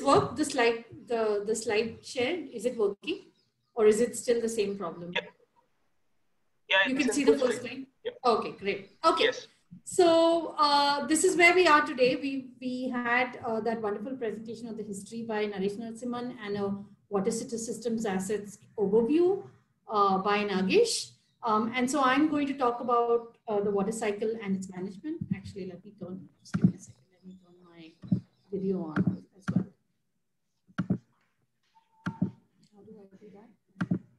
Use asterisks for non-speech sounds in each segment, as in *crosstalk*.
this work? The slide, the, the slide shared, is it working? Or is it still the same problem? Yeah. Yeah, you can see the first screen? Yep. Okay, great. Okay. Yes. So uh, this is where we are today. We we had uh, that wonderful presentation of the history by Naresh Narasimhan and a water city systems assets overview uh, by Nagesh. Um, and so I'm going to talk about uh, the water cycle and its management. Actually, let me turn, just give me a second. Let me turn my video on as well. How do I do that?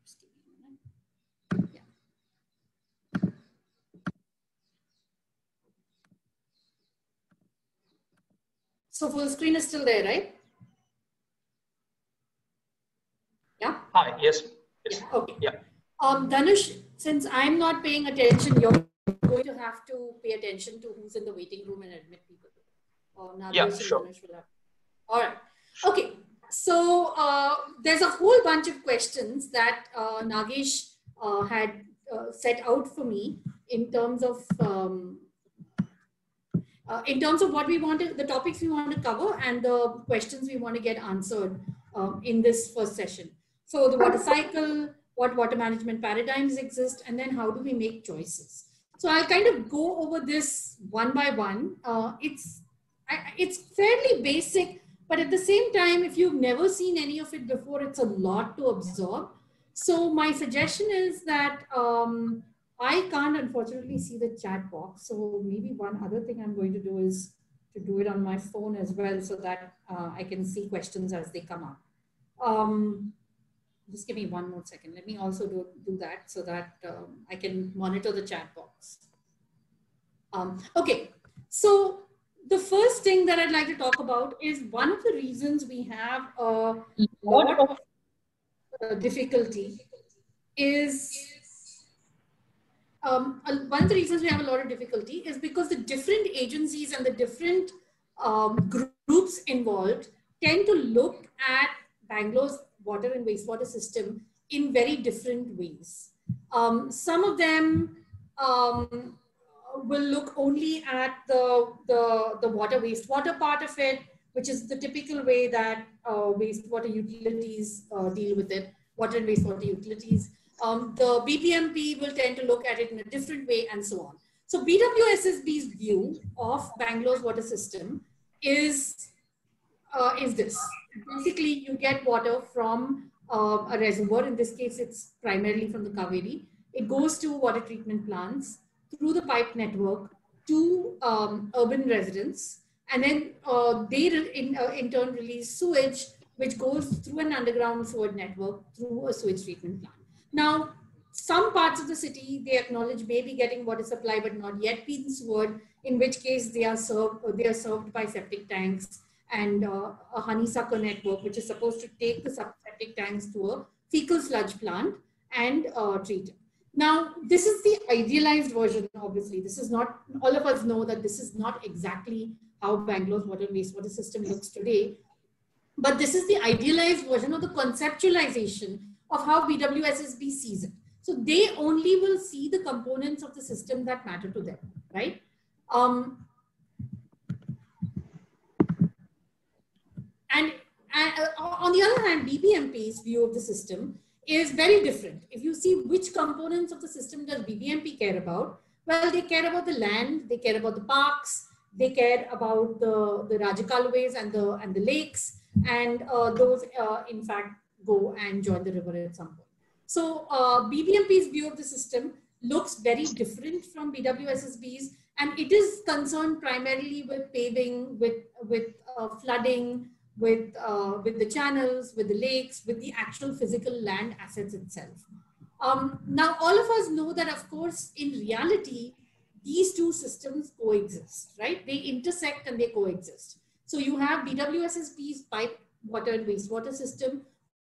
Just give me a minute. Yeah. So full screen is still there, right? Yeah. Hi. Yes. Yes. Yeah. Okay. Yeah. Um, Dhanush, since I'm not paying attention, you're going to have to pay attention to who's in the waiting room and admit people. Or Nagesh Yeah, sure. Will have. All right. Okay. So uh, there's a whole bunch of questions that uh, Nagesh uh, had uh, set out for me in terms of um, uh, in terms of what we want to, the topics we want to cover and the questions we want to get answered um, in this first session. So the water cycle, what water management paradigms exist, and then how do we make choices. So I'll kind of go over this one by one. Uh, it's I, it's fairly basic, but at the same time, if you've never seen any of it before, it's a lot to absorb. So my suggestion is that um, I can't unfortunately see the chat box. So maybe one other thing I'm going to do is to do it on my phone as well so that uh, I can see questions as they come up. Um, just give me one more second. Let me also do, do that so that um, I can monitor the chat box. Um, okay, so the first thing that I'd like to talk about is one of the reasons we have a lot of uh, difficulty is um, one of the reasons we have a lot of difficulty is because the different agencies and the different um, groups involved tend to look at Bangalore's water and wastewater system in very different ways. Um, some of them um, will look only at the, the, the water wastewater part of it, which is the typical way that uh, wastewater utilities uh, deal with it, water and wastewater utilities. Um, the BBMP will tend to look at it in a different way and so on. So BWSSB's view of Bangalore's water system is, uh, is this. Basically, you get water from uh, a reservoir. In this case, it's primarily from the Kaveri. It goes to water treatment plants through the pipe network to um, urban residents. And then uh, they in, uh, in turn release sewage, which goes through an underground sewage network through a sewage treatment plant. Now, some parts of the city they acknowledge may be getting water supply, but not yet being sewered. In which case, they are served they are served by septic tanks and uh, a honeysucker network, which is supposed to take the septic tanks to a fecal sludge plant and uh, treat it. Now, this is the idealized version, obviously. This is not, all of us know that this is not exactly how Bangalore's water and wastewater system looks today. But this is the idealized version of the conceptualization of how BWSSB sees it. So they only will see the components of the system that matter to them, right? Um, and, uh, on the other hand, BBMP's view of the system is very different. If you see which components of the system does BBMP care about, well, they care about the land, they care about the parks, they care about the, the Rajakaluways and the, and the lakes, and uh, those, uh, in fact, go and join the river at some point. So uh, BBMP's view of the system looks very different from BWSSB's, and it is concerned primarily with paving, with, with uh, flooding, with, uh, with the channels, with the lakes, with the actual physical land assets itself. Um, now, all of us know that, of course, in reality, these two systems coexist, right? They intersect and they coexist. So you have BWSSB's pipe water and wastewater system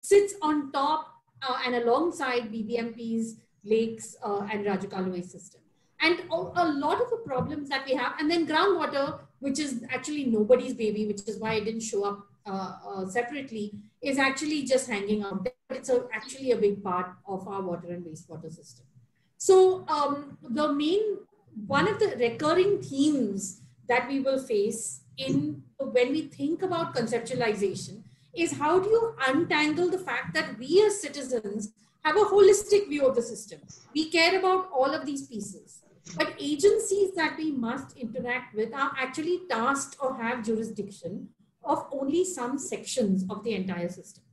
sits on top uh, and alongside BBMP's lakes uh, and Rajakaluwe system. And a, lot of the problems that we have, and then groundwater, which is actually nobody's baby, which is why it didn't show up uh, uh, separately, is actually just hanging out there. It's a, actually a big part of our water and wastewater system. So um, the main, one of the recurring themes that we will face in when we think about conceptualization is how do you untangle the fact that we as citizens have a holistic view of the system. We care about all of these pieces. But agencies that we must interact with are actually tasked or have jurisdiction of only some sections of the entire system.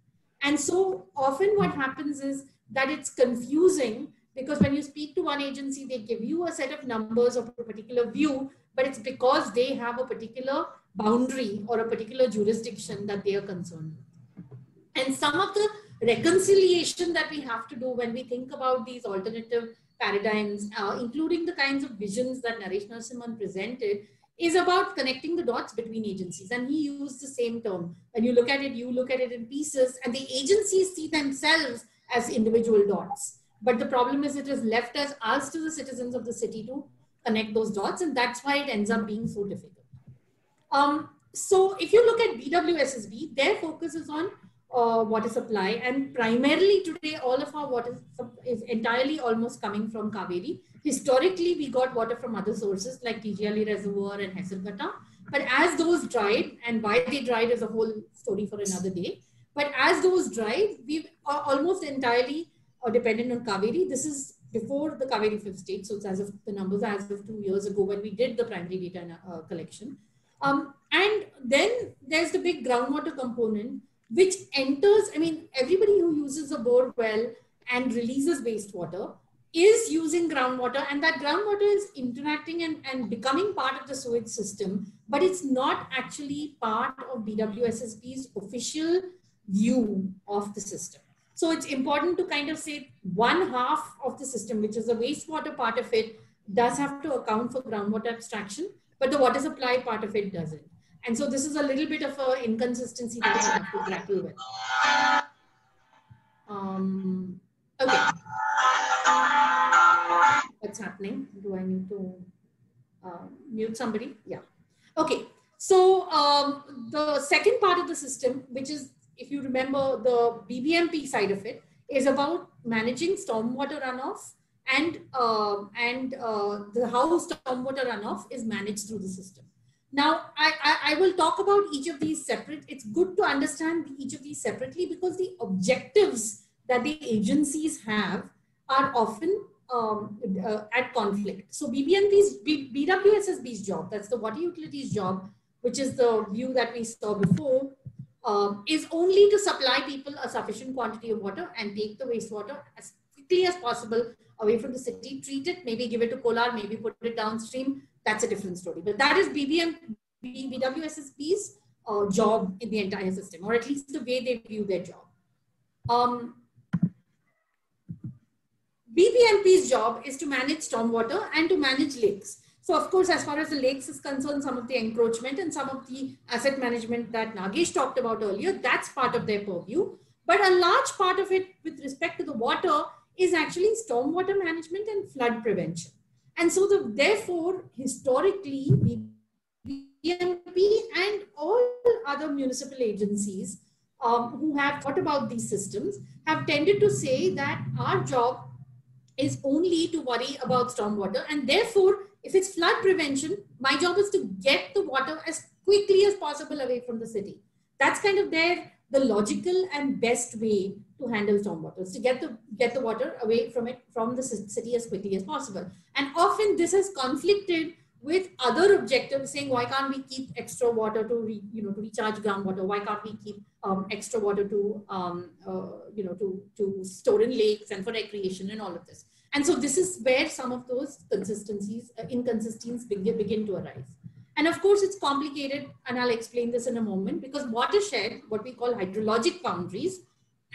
And so often what happens is that it's confusing because when you speak to one agency, they give you a set of numbers of a particular view, but it's because they have a particular boundary or a particular jurisdiction that they are concerned with. And some of the reconciliation that we have to do when we think about these alternative paradigms, uh, including the kinds of visions that Naresh Narasimhan presented, is about connecting the dots between agencies. And he used the same term. When you look at it, you look at it in pieces, and the agencies see themselves as individual dots. But the problem is it is left as us to the citizens of the city to connect those dots, and that's why it ends up being so difficult. Um, so if you look at BWSSB, their focus is on uh, water supply. And primarily today, all of our water is entirely almost coming from Kaveri. Historically, we got water from other sources like TG Halli Reservoir and Hesarghatta. But as those dried, and why they dried is a whole story for another day. But as those dried, we are almost entirely uh, dependent on Kaveri. This is before the Kaveri fifth stage. So it's as of the numbers as of two years ago when we did the primary data uh, collection. Um, and then there's the big groundwater component, which enters, I mean, everybody who uses a bore well and releases wastewater is using groundwater and that groundwater is interacting and, and becoming part of the sewage system, but it's not actually part of BWSSB's official view of the system. So it's important to kind of say one half of the system, which is the wastewater part of it, does have to account for groundwater abstraction, but the water supply part of it doesn't. And so this is a little bit of an inconsistency that we have to grapple with. Um, okay. What's happening? Do I need to uh, mute somebody? Yeah. Okay. So um, the second part of the system, which is, if you remember, the BBMP side of it, is about managing stormwater runoff and uh, and uh, the how stormwater runoff is managed through the system. Now, I, I, I, will talk about each of these separate. It's good to understand each of these separately because the objectives that the agencies have are often um, uh, at conflict. So BBMP's, B, BWSSB's job, that's the water utilities job, which is the view that we saw before, um, is only to supply people a sufficient quantity of water and take the wastewater as quickly as possible away from the city, treat it, maybe give it to Kolar, maybe put it downstream. That's a different story. But that is BBM, BWSSB's uh, job in the entire system, or at least the way they view their job. Um, BBMP's job is to manage stormwater and to manage lakes. So of course, as far as the lakes is concerned, some of the encroachment and some of the asset management that Nagesh talked about earlier, that's part of their purview. But a large part of it with respect to the water is actually stormwater management and flood prevention. And so the, therefore, historically, BBMP and all other municipal agencies um, who have thought about these systems have tended to say that our job is only to worry about stormwater. And therefore, if it's flood prevention, my job is to get the water as quickly as possible away from the city. That's kind of their the logical and best way to handle stormwater to get the get the water away from it from the city as quickly as possible. And often this has conflicted with other objectives saying why can't we keep extra water to re, you know to recharge groundwater? Why can't we keep um, extra water to um, uh, you know to to store in lakes and for recreation and all of this? And so this is where some of those consistencies uh, inconsistencies begin, begin to arise. And of course, it's complicated, and I'll explain this in a moment because watershed, what we call hydrologic boundaries,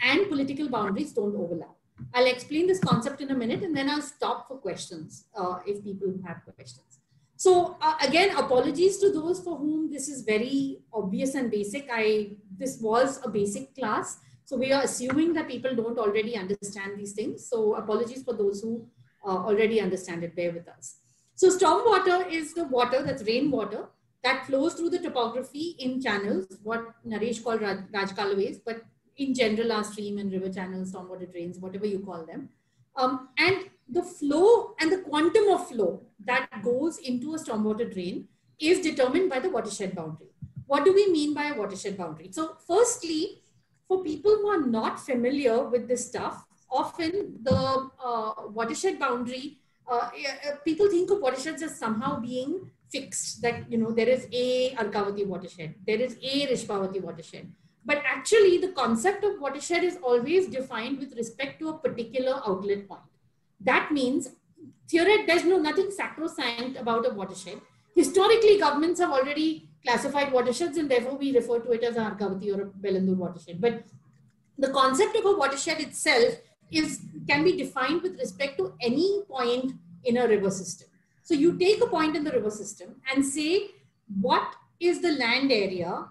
and political boundaries don't overlap. I'll explain this concept in a minute, and then I'll stop for questions uh, if people have questions. So uh, again, apologies to those for whom this is very obvious and basic. I this was a basic class, so we are assuming that people don't already understand these things. So apologies for those who uh, already understand it. Bear with us. So stormwater is the water that's rainwater that flows through the topography in channels, what Naresh called Raj, Rajkalaways, but in general our stream and river channels, stormwater drains, whatever you call them. Um, and the flow and the quantum of flow that goes into a stormwater drain is determined by the watershed boundary. What do we mean by a watershed boundary? So firstly, for people who are not familiar with this stuff, often the uh, watershed boundary, uh, uh, people think of watersheds as somehow being fixed, that, you know, there is a Arkavati watershed, there is a Rishabhavati watershed. But actually the concept of watershed is always defined with respect to a particular outlet point. That means theoretically, there's no nothing sacrosanct about a watershed. Historically, governments have already classified watersheds and therefore we refer to it as Arkavati or a Bellandur watershed. But the concept of a watershed itself is can be defined with respect to any point in a river system. So you take a point in the river system and say what is the land area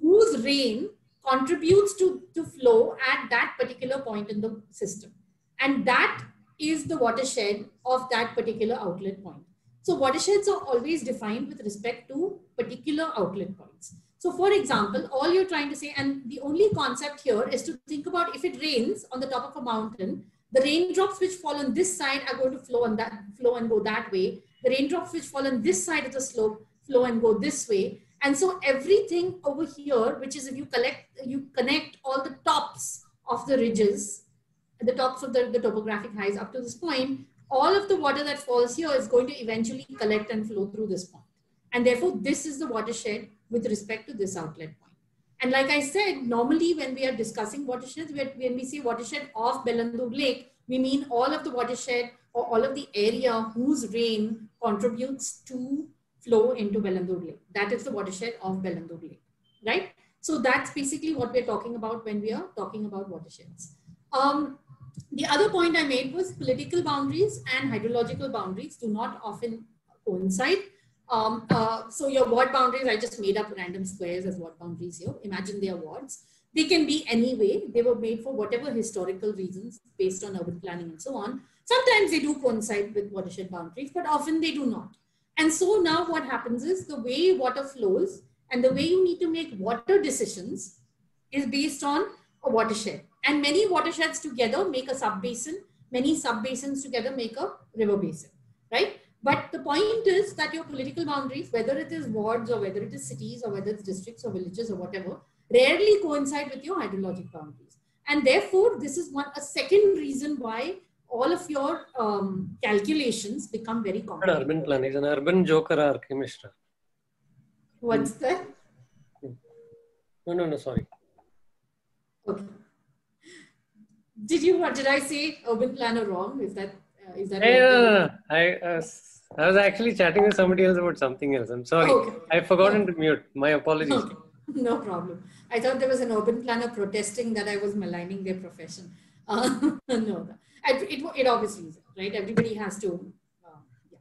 whose rain contributes to, to flow at that particular point in the system. And that is the watershed of that particular outlet point. So watersheds are always defined with respect to particular outlet points. So for example, all you're trying to say, and the only concept here is to think about if it rains on the top of a mountain, the raindrops which fall on this side are going to flow on that flow and go that way. The raindrops which fall on this side of the slope flow and go this way. And so everything over here, which is if you collect, you connect all the tops of the ridges, the tops of the, the topographic highs up to this point, all of the water that falls here is going to eventually collect and flow through this point. And therefore, this is the watershed with respect to this outlet point. And like I said, normally when we are discussing watersheds, when we say watershed of Bellandur Lake, we mean all of the watershed or all of the area whose rain contributes to flow into Bellandur Lake. That is the watershed of Bellandur Lake, right? So that's basically what we're talking about when we are talking about watersheds. Um, the other point I made was political boundaries and hydrological boundaries do not often coincide. Um, uh, so your ward boundaries, I just made up random squares as ward boundaries here. Imagine they are wards. They can be any way. They were made for whatever historical reasons based on urban planning and so on. Sometimes they do coincide with watershed boundaries, but often they do not. And so now what happens is the way water flows and the way you need to make water decisions is based on a watershed. And many watersheds together make a sub-basin. Many sub-basins together make a river basin, right? But the point is that your political boundaries, whether it is wards or whether it is cities or whether it's districts or villages or whatever, rarely coincide with your hydrologic boundaries. And therefore, this is one a second reason why all of your um, calculations become very complex. urban planning is an urban joker arc, Mr. What's that? No, no, no, sorry. Okay. Did you, what did I say urban planner wrong? Is that, uh, is that? Hey, no, no, no. I, uh, I was actually chatting with somebody else about something else. I'm sorry. Okay. I've forgotten to mute. My apologies. Okay. *laughs* No problem. I thought there was an urban planner protesting that I was maligning their profession. *laughs* Uh, *laughs* no, it, it, obviously is, right? Everybody has to, uh, yeah.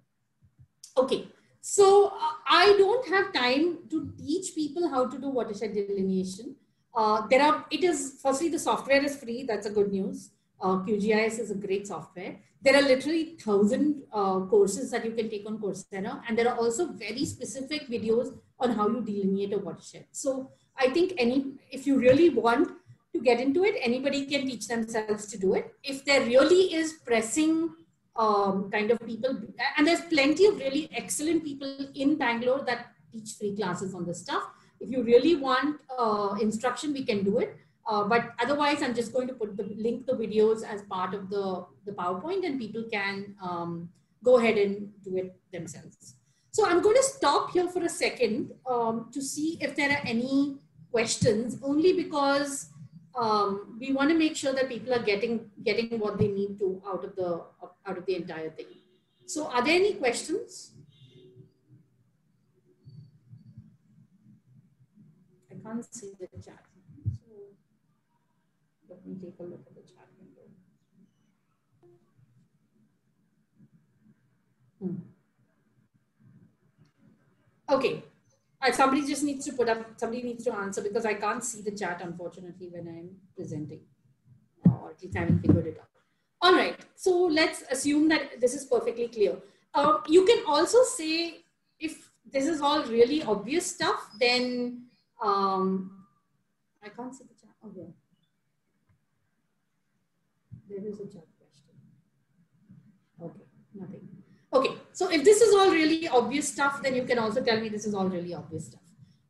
Okay. So uh, I don't have time to teach people how to do watershed delineation. Uh, there are, it is, firstly, the software is free. That's a good news. Uh, QGIS is a great software. There are literally thousand uh, courses that you can take on Coursera. And there are also very specific videos on how you delineate a watershed. So I think any, if you really want to get into it, anybody can teach themselves to do it. If there really is pressing um, kind of people, and there's plenty of really excellent people in Bangalore that teach free classes on this stuff if you really want uh, instruction, we can do it. Uh, but otherwise, I'm just going to put the link the videos as part of the, the PowerPoint and people can um, go ahead and do it themselves. So I'm going to stop here for a second um, to see if there are any questions, only because um, we want to make sure that people are getting getting what they need to out of the out of the entire thing. So are there any questions? I can't see the chat. So let me take a look at the chat window. Hmm. Okay. Somebody just needs to put up, somebody needs to answer because I can't see the chat, unfortunately, when I'm presenting. Or at least I haven't figured it out. All right. So let's assume that this is perfectly clear. Uh, you can also say if this is all really obvious stuff, then um, I can't see the chat. Oh, yeah. There is a chat question. Okay, nothing. Okay, So if this is all really obvious stuff, then you can also tell me this is all really obvious stuff.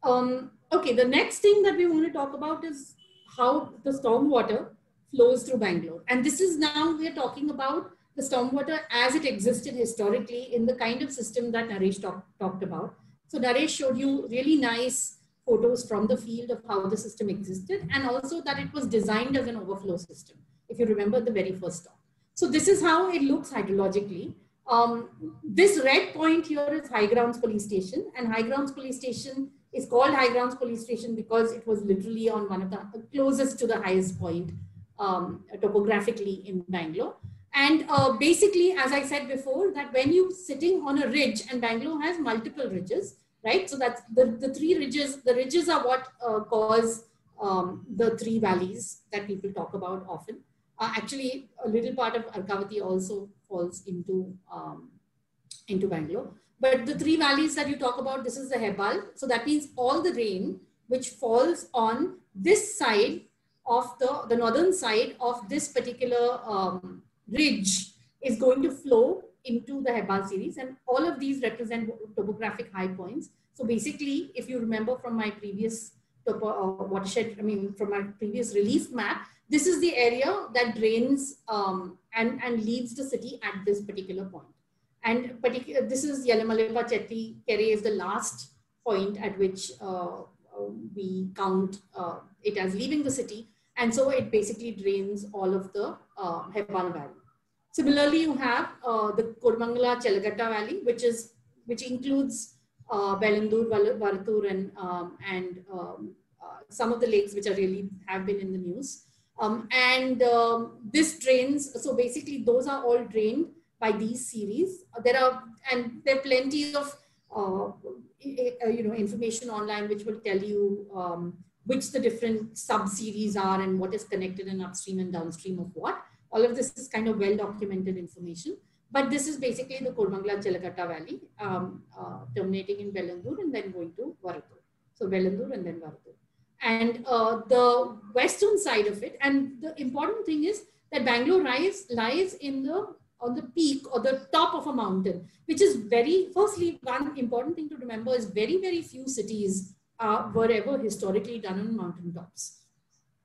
Um, okay, the next thing that we want to talk about is how the stormwater flows through Bangalore. And this is now we're talking about the stormwater as it existed historically in the kind of system that Naresh talk, talked about. So Naresh showed you really nice photos from the field of how the system existed and also that it was designed as an overflow system, if you remember the very first talk. So this is how it looks hydrologically. Um, this red point here is High Grounds Police Station and High Grounds Police Station is called High Grounds Police Station because it was literally on one of the closest to the highest point um, topographically in Bangalore. And uh, basically, as I said before, that when you're sitting on a ridge, and Bangalore has multiple ridges, right? So that's the, the three ridges, the ridges are what uh, cause um, the three valleys that people talk about often. Uh, actually, a little part of Arkavati also falls into, um, into Bangalore. But the three valleys that you talk about, this is the Hebbal. So that means all the rain which falls on this side of the, the northern side of this particular um, ridge is going to flow into the Hebbal series and all of these represent topographic high points. So basically, if you remember from my previous topo, uh, watershed, I mean, from my previous relief map, this is the area that drains um, and, and leaves the city at this particular point. And particular, this is Yelamalippa Chetty Kere is the last point at which uh, uh, we count uh, it as leaving the city. And so it basically drains all of the uh, Valley. Similarly, you have uh, the Koramangala Challaghatta Valley, which is which includes uh, Bellandur, Varathur, and um, and um, uh, some of the lakes which are really have been in the news. Um, and um, this drains. So basically, those are all drained by these series. There are and there are plenty of uh, you know information online which will tell you um, which the different sub series are and what is connected in upstream and downstream of what. All of this is kind of well documented information. But this is basically the Koramangala Challaghatta Valley, um, uh, terminating in Bellandur and then going to Varathur. So Bellandur and then Varathur. And uh, the western side of it, and the important thing is that Bangalore lies, lies in the on the peak or the top of a mountain, which is very, firstly, one important thing to remember is very, very few cities uh, were ever historically done on mountain tops.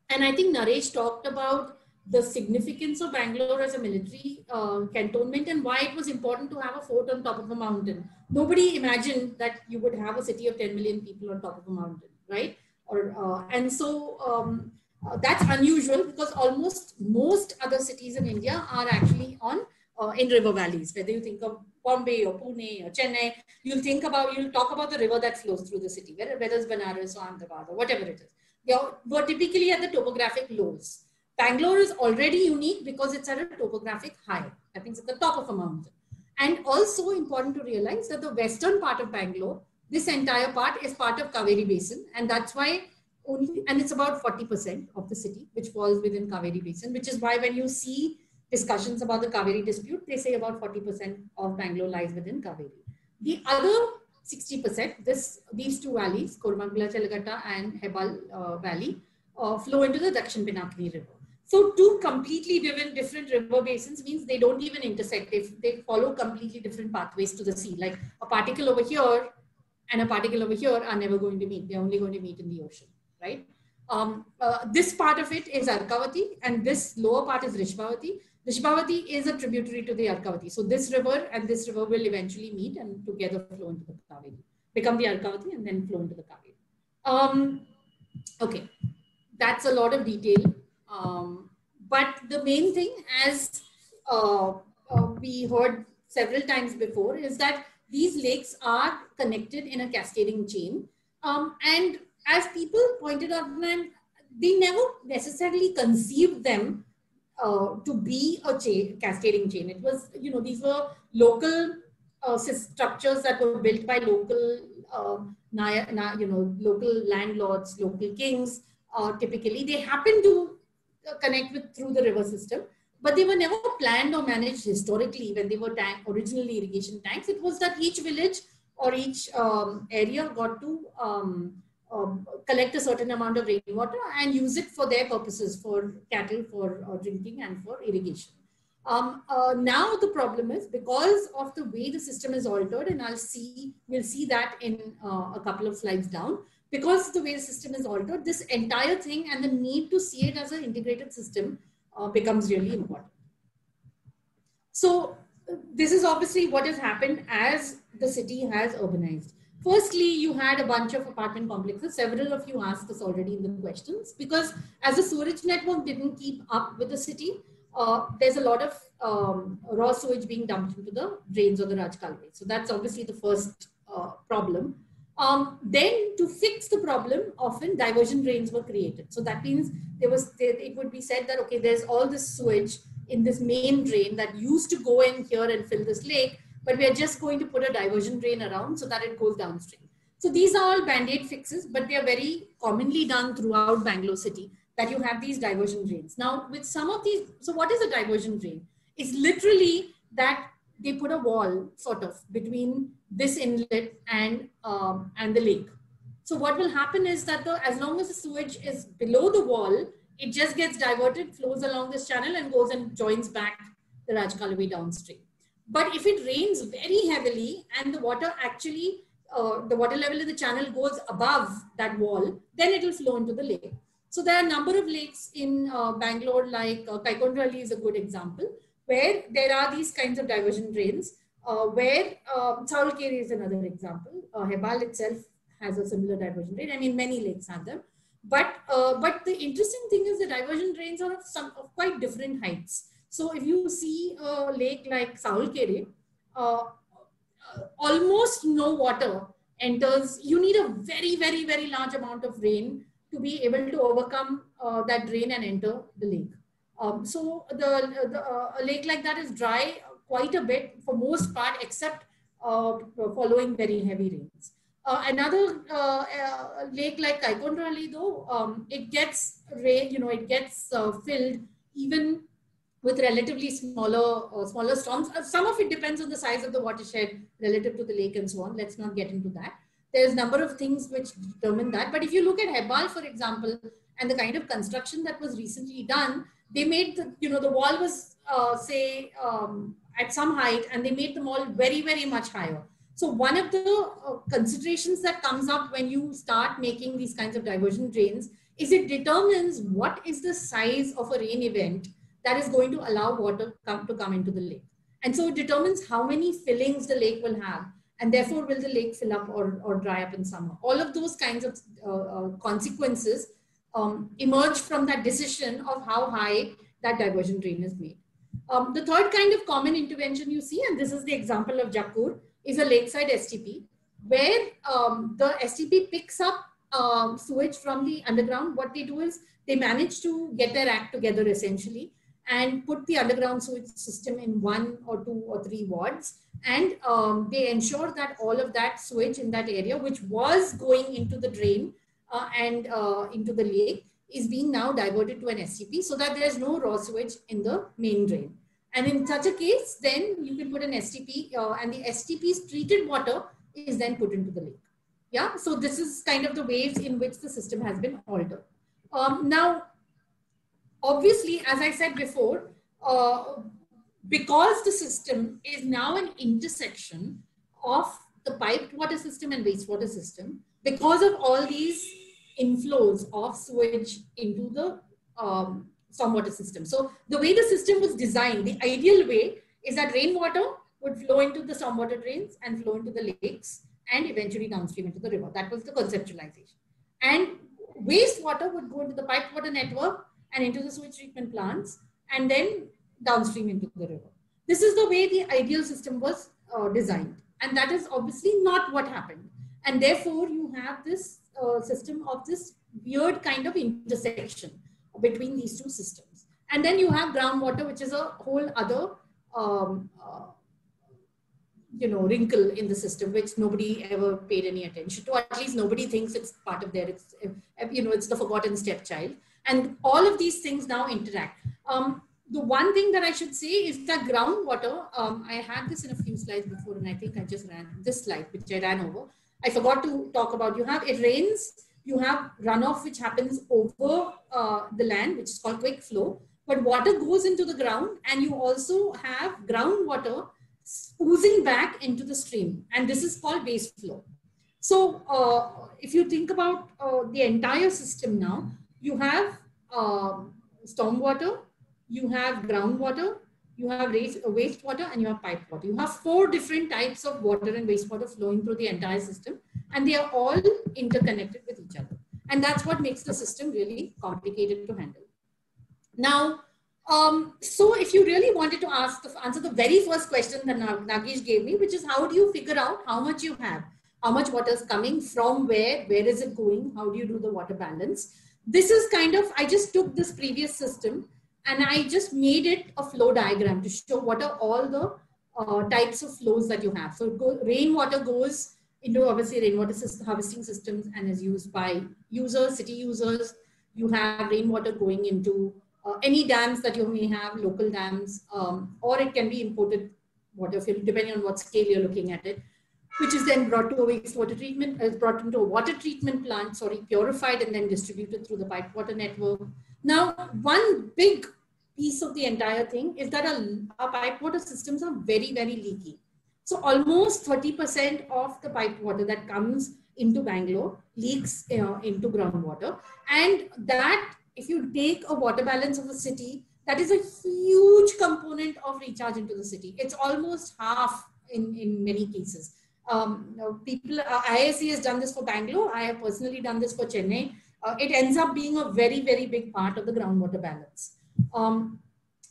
And I think Naresh talked about the significance of Bangalore as a military uh, cantonment and why it was important to have a fort on top of a mountain. Nobody imagined that you would have a city of 10 million people on top of a mountain, right? Or uh, and so um, uh, that's unusual because almost most other cities in India are actually on uh, in river valleys. Whether you think of Bombay or Pune or Chennai, you'll think about you'll talk about the river that flows through the city, whether, whether it's Benares or Ahmedabad or whatever it is. They were typically at the topographic lows. Bangalore is already unique because it's at a topographic high. I think it's at the top of a mountain. And also important to realize that the western part of Bangalore, this entire part is part of Kaveri Basin. And that's why only, and it's about 40% of the city, which falls within Kaveri Basin, which is why when you see discussions about the Kaveri dispute, they say about 40% of Bangalore lies within Kaveri. The other 60%, this, these two valleys, Koramangala Challaghatta and Hebbal uh, Valley, uh, flow into the Dakshin Pinakini River. So two completely different, different river basins means they don't even intersect. They, they follow completely different pathways to the sea. Like a particle over here and a particle over here are never going to meet. They're only going to meet in the ocean, right? Um, uh, this part of it is Arkavati and this lower part is Rishabhavati. Rishabhavati is a tributary to the Arkavati. So this river and this river will eventually meet and together flow into the Kaveri, become the Arkavati and then flow into the Kaveri. Um, okay, that's a lot of detail. Um, but the main thing, as uh, uh, we heard several times before, is that these lakes are connected in a cascading chain. Um, and as people pointed out, man, they never necessarily conceived them uh, to be a chain, cascading chain. It was, you know, these were local uh, structures that were built by local, uh, you know, local landlords, local kings. Uh, typically, they happen to uh, connect with through the river system but they were never planned or managed historically when they were tank, originally irrigation tanks. It was that each village or each um, area got to um, um, collect a certain amount of rainwater and use it for their purposes, for cattle, for uh, drinking, and for irrigation. Um, uh, now the problem is because of the way the system is altered, and I'll see, we'll see that in uh, a couple of slides down, because the way the system is altered, this entire thing and the need to see it as an integrated system uh, becomes really important. So this is obviously what has happened as the city has urbanized. Firstly, you had a bunch of apartment complexes. Several of you asked this already in the questions because as the sewage network didn't keep up with the city, uh, there's a lot of um, raw sewage being dumped into the drains or the Rajkalve. So that's obviously the first uh, problem. Um, then to fix the problem, often diversion drains were created. So that means there was, it would be said that, okay, there's all this sewage in this main drain that used to go in here and fill this lake, but we are just going to put a diversion drain around so that it goes downstream. So these are all band-aid fixes, but they are very commonly done throughout Bangalore city that you have these diversion drains. Now with some of these, so what is a diversion drain? It's literally that they put a wall sort of between this inlet and um, and the lake. So what will happen is that the as long as the sewage is below the wall, it just gets diverted, flows along this channel and goes and joins back the Rajkalve downstream. But if it rains very heavily and the water actually, uh, the water level in the channel goes above that wall, then it will flow into the lake. So there are a number of lakes in uh, Bangalore, like uh, is a good example, where there are these kinds of diversion drains, uh, where um, Saulkere is another example. Uh, Hebbal itself has a similar diversion drain. I mean, many lakes have them. But, uh, but the interesting thing is the diversion drains are of, some, of quite different heights. So if you see a lake like Saulkere, uh, almost no water enters. You need a very, very, very large amount of rain to be able to overcome uh, that drain and enter the lake. Um, so the, the uh, a lake like that is dry quite a bit for most part, except uh, following very heavy rains. Uh, another uh, uh, lake like Kaikondrahalli though, um, it gets rain, you know, it gets uh, filled even with relatively smaller smaller storms. some of it depends on the size of the watershed relative to the lake and so on. Let's not get into that. There's a number of things which determine that. But if you look at Hebbal, for example, and the kind of construction that was recently done, they made the, you know, the wall was, say, um, at some height and they made the mall very, very much higher. So one of the uh, considerations that comes up when you start making these kinds of diversion drains is it determines what is the size of a rain event that is going to allow water come, to come into the lake. And so it determines how many fillings the lake will have and therefore will the lake fill up or, or dry up in summer. All of those kinds of uh, uh, consequences um, emerge from that decision of how high that diversion drain is made. Um, the third kind of common intervention you see, and this is the example of Jakkur, is a lakeside STP, where um, the STP picks up um, sewage from the underground. What they do is they manage to get their act together essentially and put the underground sewage system in one or two or three wards. And um, they ensure that all of that sewage in that area, which was going into the drain and uh, into the lake, is being now diverted to an STP so that there's no raw sewage in the main drain. And in such a case, then you can put an STP uh, and the STP's treated water is then put into the lake. Yeah, so this is kind of the ways in which the system has been altered. Um, now, obviously, as I said before, uh, because the system is now an intersection of the piped water system and wastewater system, because of all these inflows of sewage into the um, stormwater system. So the way the system was designed, the ideal way is that rainwater would flow into the stormwater drains and flow into the lakes and eventually downstream into the river. That was the conceptualization. And wastewater would go into the piped water network and into the sewage treatment plants and then downstream into the river. This is the way the ideal system was uh, designed. And that is obviously not what happened. And therefore, you have this uh, system of this weird kind of intersection between these two systems. And then you have groundwater, which is a whole other, um, uh, you know, wrinkle in the system, which nobody ever paid any attention to. At least nobody thinks it's part of their, it's, you know, it's the forgotten stepchild. And all of these things now interact. Um, the one thing that I should say is that groundwater, um, I had this in a few slides before, and I think I just ran this slide, which I ran over. I forgot to talk about, you have, it rains, you have runoff which happens over uh, the land, which is called quick flow. but water goes into the ground and you also have groundwater oozing back into the stream. And this is called base flow. So uh, if you think about uh, the entire system now, you have uh, stormwater, you have groundwater, you have wastewater, and you have pipe water. You have four different types of water and wastewater flowing through the entire system, and they are all interconnected with each other. And that's what makes the system really complicated to handle. Now, um, so if you really wanted to ask, the, answer the very first question that Nagesh gave me, which is how do you figure out how much you have? How much water is coming from where? Where is it going? How do you do the water balance? This is kind of, I just took this previous system and I just made it a flow diagram to show what are all the uh, types of flows that you have. So go, rainwater goes into obviously rainwater system, harvesting systems and is used by users, city users. You have rainwater going into uh, any dams that you may have, local dams, um, or it can be imported water, depending on what scale you're looking at it, which is then brought to a wastewater treatment, brought into a water treatment plant, sorry, purified and then distributed through the pipe water network. Now, one big piece of the entire thing is that our, pipe water systems are very, very leaky. So almost 30% of the pipe water that comes into Bangalore leaks into groundwater. And that if you take a water balance of a city, that is a huge component of recharge into the city. It's almost half in, in many cases. Um, people, uh, IISc has done this for Bangalore. I have personally done this for Chennai. Uh, it ends up being a very, very big part of the groundwater balance. Um,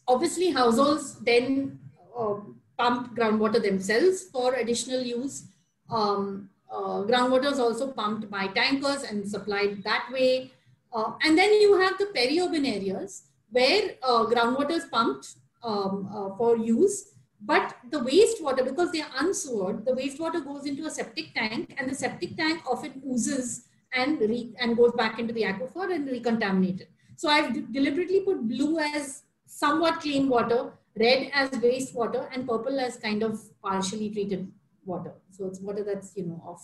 obviously, households then uh, pump groundwater themselves for additional use. Um, uh, groundwater is also pumped by tankers and supplied that way. Uh, and then you have the peri-urban areas where uh, groundwater is pumped um, uh, for use, but the wastewater, because they are unsewered, the wastewater goes into a septic tank and the septic tank often oozes and, and goes back into the aquifer and recontaminated. So I've deliberately put blue as somewhat clean water, red as wastewater, and purple as kind of partially treated water. So it's water that's, you know, of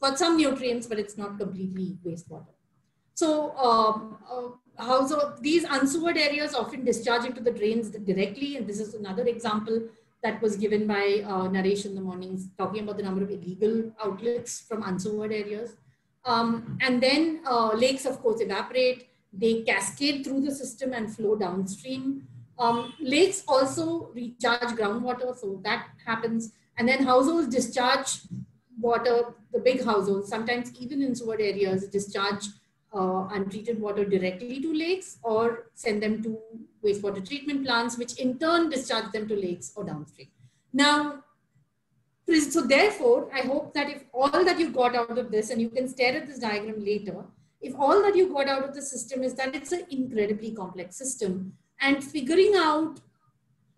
got some nutrients, but it's not completely wastewater. So um, uh, these unsewered areas often discharge into the drains directly. And this is another example that was given by uh, Naresh in the mornings, talking about the number of illegal outlets from unsewered areas. Um, and then uh, lakes, of course, evaporate. They cascade through the system and flow downstream. Um, lakes also recharge groundwater, so that happens. And then households discharge water, the big households, sometimes even in sewer areas, discharge uh, untreated water directly to lakes or send them to wastewater treatment plants, which in turn discharge them to lakes or downstream. Now, so therefore, I hope that if all that you got out of this, and you can stare at this diagram later, if all that you got out of the system is that it's an incredibly complex system, and figuring out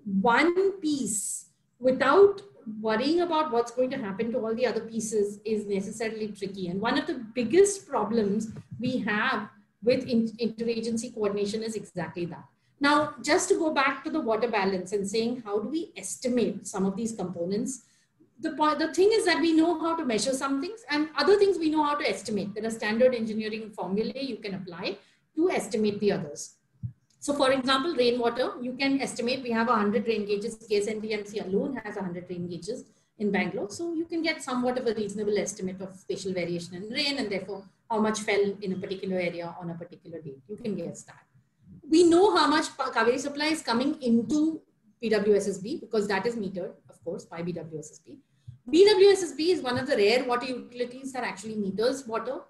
one piece without worrying about what's going to happen to all the other pieces is necessarily tricky. And one of the biggest problems we have with interagency coordination is exactly that. Now, just to go back to the water balance and saying, how do we estimate some of these components? The, point, the thing is that we know how to measure some things and other things we know how to estimate. There are standard engineering formulae you can apply to estimate the others. So for example, rainwater, you can estimate we have 100 rain gauges. KSNDMC alone has 100 rain gauges in Bangalore. So you can get somewhat of a reasonable estimate of spatial variation in rain and therefore how much fell in a particular area on a particular date. You can guess that. We know how much Kaveri supply is coming into BWSSB because that is metered, of course, by BWSSB. BWSSB is one of the rare water utilities that actually meters water,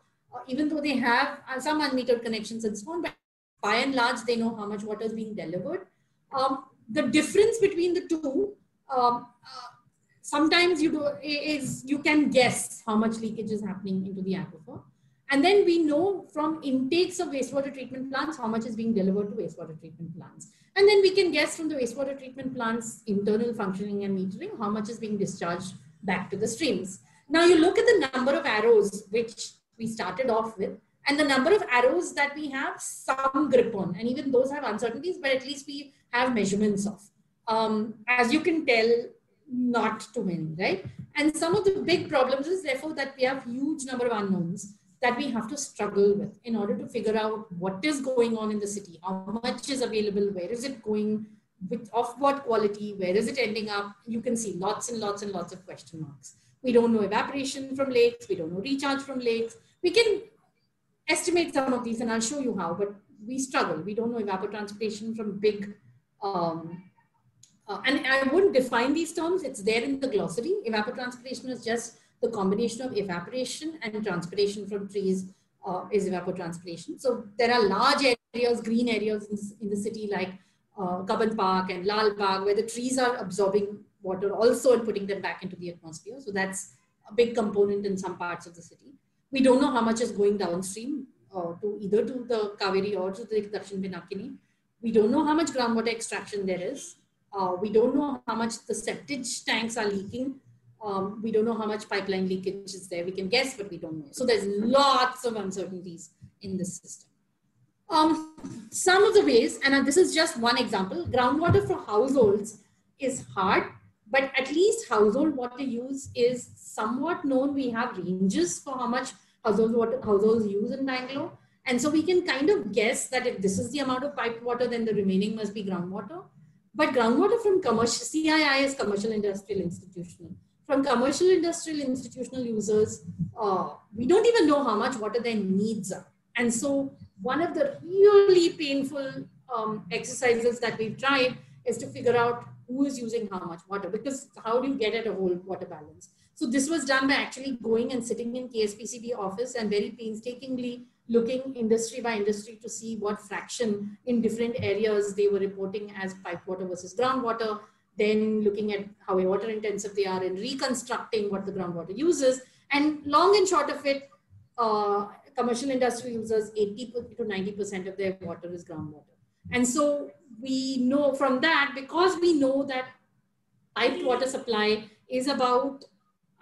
even though they have some unmetered connections and so on. But by and large, they know how much water is being delivered. Um, the difference between the two, um, uh, sometimes you do is you can guess how much leakage is happening into the aquifer. And then we know from intakes of wastewater treatment plants how much is being delivered to wastewater treatment plants. And then we can guess from the wastewater treatment plants internal functioning and metering how much is being discharged back to the streams. Now you look at the number of arrows which we started off with and the number of arrows that we have some grip on and even those have uncertainties but at least we have measurements of um, as you can tell not too many right and some of the big problems is therefore that we have huge number of unknowns that we have to struggle with in order to figure out what is going on in the city, how much is available, where is it going, with of what quality, where is it ending up? You can see lots and lots and lots of question marks. We don't know evaporation from lakes, we don't know recharge from lakes. We can estimate some of these and I'll show you how, but we struggle. We don't know evapotranspiration from big, um, uh, and I wouldn't define these terms, it's there in the glossary. Evapotranspiration is just the combination of evaporation and transpiration from trees uh, is evapotranspiration. So there are large areas, green areas in, in the city like uh, Cubbon Park and Lal Bagh where the trees are absorbing water also and putting them back into the atmosphere. So that's a big component in some parts of the city. We don't know how much is going downstream uh, to either to the Kaveri or to the Dakshin Pinakini. We don't know how much groundwater extraction there is. Uh, we don't know how much the septic tanks are leaking um, we don't know how much pipeline leakage is there. We can guess, but we don't know. So there's lots of uncertainties in this system. Um, some of the ways, and this is just one example, groundwater for households is hard, but at least household water use is somewhat known. We have ranges for how much household water households use in Bangalore. And so we can kind of guess that if this is the amount of piped water, then the remaining must be groundwater. But groundwater from commercial, CII is commercial industrial institutional from commercial industrial institutional users, uh, we don't even know how much water their needs are. And so one of the really painful um, exercises that we've tried is to figure out who is using how much water because how do you get at a whole water balance? So this was done by actually going and sitting in KSPCB office and very painstakingly looking industry by industry to see what fraction in different areas they were reporting as pipe water versus groundwater then looking at how water intensive they are and reconstructing what the groundwater uses. And long and short of it, uh, commercial industry uses 80 to 90% of their water is groundwater. And so we know from that, because we know that piped water supply is about,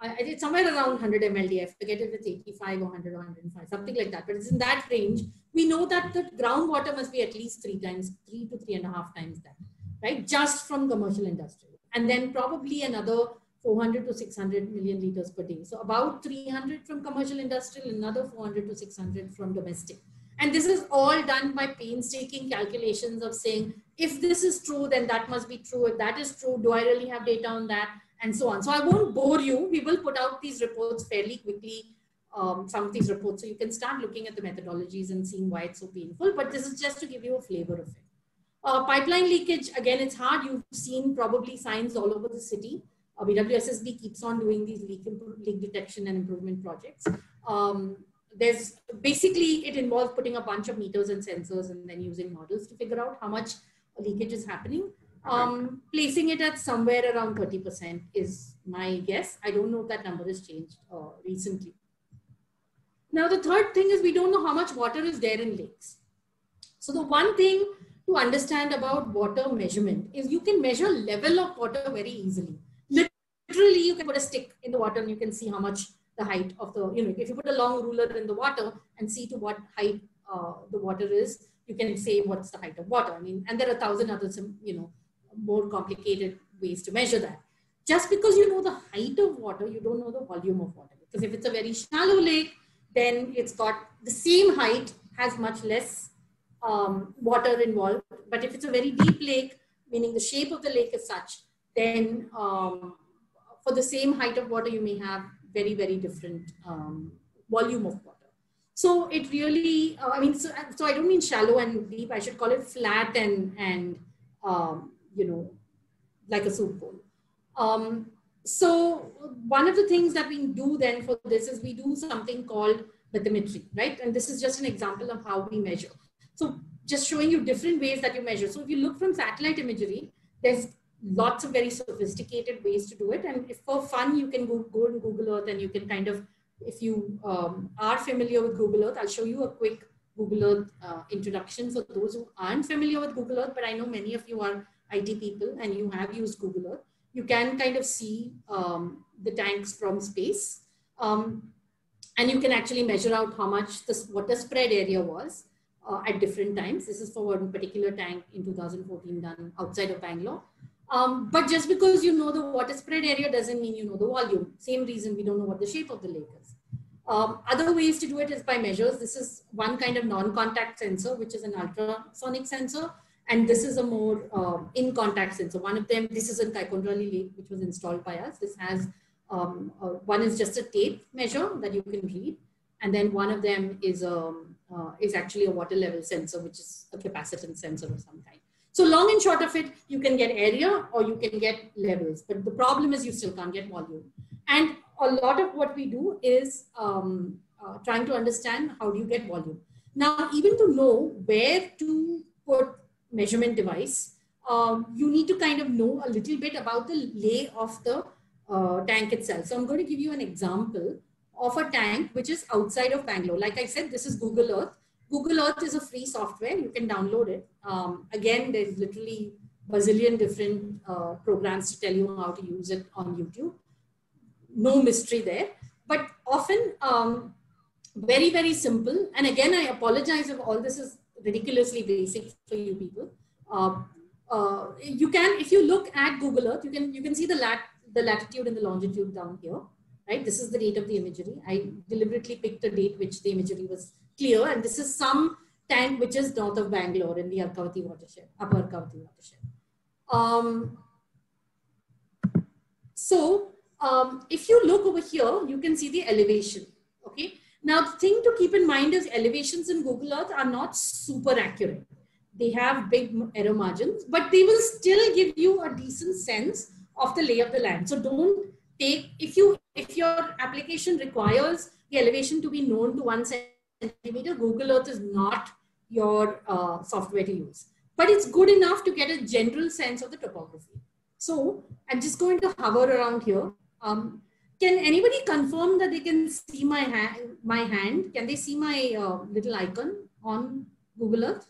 it's somewhere around 100 MLD. I forget if it's 85 or 100 or 105, something like that. But it's in that range. We know that the groundwater must be at least three times, three to three and a half times that right? Just from commercial industry. And then probably another 400 to 600 million liters per day. So about 300 from commercial industrial, another 400 to 600 from domestic. And this is all done by painstaking calculations of saying, if this is true, then that must be true. If that is true, do I really have data on that? And so on. So I won't bore you. We will put out these reports fairly quickly, um, some of these reports. So you can start looking at the methodologies and seeing why it's so painful. But this is just to give you a flavor of it. Uh, pipeline leakage, again, it's hard. You've seen probably signs all over the city. Uh, keeps on doing these leak, leak detection and improvement projects. Um, there's basically, it involves putting a bunch of meters and sensors and then using models to figure out how much leakage is happening. Um, placing it at somewhere around 30% is my guess. I don't know if that number has changed uh, recently. Now, the third thing is we don't know how much water is there in lakes. So the one thing to understand about water measurement is you can measure level of water very easily. Literally, you can put a stick in the water and you can see how much the height of the, you know, if you put a long ruler in the water and see to what height uh, the water is, you can say what's the height of water. I mean, and there are a thousand other, you know, more complicated ways to measure that. Just because you know the height of water, you don't know the volume of water. Because if it's a very shallow lake, then it's got the same height, has much less um, water involved. But if it's a very deep lake, meaning the shape of the lake is such, then um, for the same height of water, you may have very, very different um, volume of water. So it really, uh, I mean, so, so I don't mean shallow and deep, I should call it flat and, and um, you know, like a soup bowl. Um, so one of the things that we do then for this is we do something called bathymetry, right? And this is just an example of how we measure. So just showing you different ways that you measure. So if you look from satellite imagery, there's lots of very sophisticated ways to do it. And if for fun, you can go, go in Google Earth and you can kind of, if you um, are familiar with Google Earth, I'll show you a quick Google Earth uh, introduction for those who aren't familiar with Google Earth, but I know many of you are IT people and you have used Google Earth. You can kind of see um, the tanks from space. Um, and you can actually measure out how much the water spread area was uh, at different times. This is for one particular tank in 2014 done outside of Bangalore. Um, but just because you know the water spread area doesn't mean you know the volume. Same reason we don't know what the shape of the lake is. Um, other ways to do it is by measures. This is one kind of non-contact sensor, which is an ultrasonic sensor. And this is a more um, in-contact sensor. One of them, this is a Ticonderoga lake, which was installed by us. This has, uh, one is just a tape measure that you can read. And then one of them is, um, uh, is actually a water level sensor, which is a capacitance sensor of some kind. So long and short of it, you can get area or you can get levels. But the problem is you still can't get volume. And a lot of what we do is um, uh, trying to understand how do you get volume. Now, even to know where to put measurement device, um, you need to kind of know a little bit about the lay of the uh, tank itself. So I'm going to give you an example of a tank which is outside of Bangalore. Like I said, this is Google Earth. Google Earth is a free software. You can download it. Um, again, there's literally bazillion different uh, programs to tell you how to use it on YouTube no mystery there. But often, um, very, very simple. And again, I apologize if all this is ridiculously basic for you people. Uh, uh, you can, if you look at Google Earth, you can you can see the lat the latitude and the longitude down here, right? This is the date of the imagery. I deliberately picked a date which the imagery was clear, and this is some tank which is north of Bangalore in the Arkavati watershed, upper Arkavati watershed. Um, so um, if you look over here, you can see the elevation. Okay. Now, the thing to keep in mind is elevations in Google Earth are not super accurate. They have big error margins, but they will still give you a decent sense of the lay of the land. So don't take if you if your application requires the elevation to be known to one Google Earth is not your uh, software to use. But it's good enough to get a general sense of the topography. So I'm just going to hover around here um, can anybody confirm that they can see my hand? My hand? Can they see my uh, little icon on Google Earth?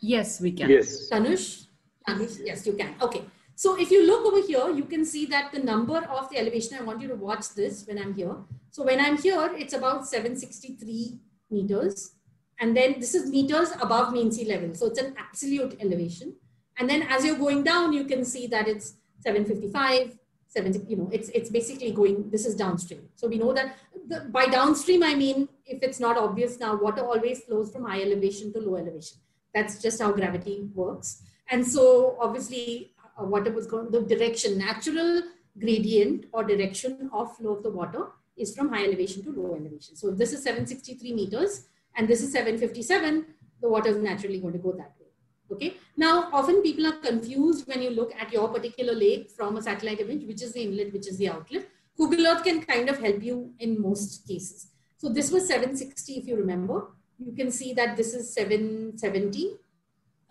Yes, we can. Yes. Tanush? Tanush? Yes, you can. Okay. So if you look over here, you can see that the number of the elevation, I want you to watch this when I'm here. So when I'm here, it's about 763 meters. And then this is meters above mean sea level. So it's an absolute elevation. And then as you're going down, you can see that it's 755, 70, you know, it's, it's basically going, this is downstream. So we know that the, by downstream, I mean, if it's not obvious now, water always flows from high elevation to low elevation. That's just how gravity works. And so obviously uh, water was going, the direction, natural gradient or direction of flow of the water is from high elevation to low elevation. So if this is 763 meters and this is 757, the water is naturally going to go that way. Okay. Now, often people are confused when you look at your particular lake from a satellite image, which is the inlet, which is the outlet. Google Earth can kind of help you in most cases. So this was 760, if you remember. You can see that this is 770,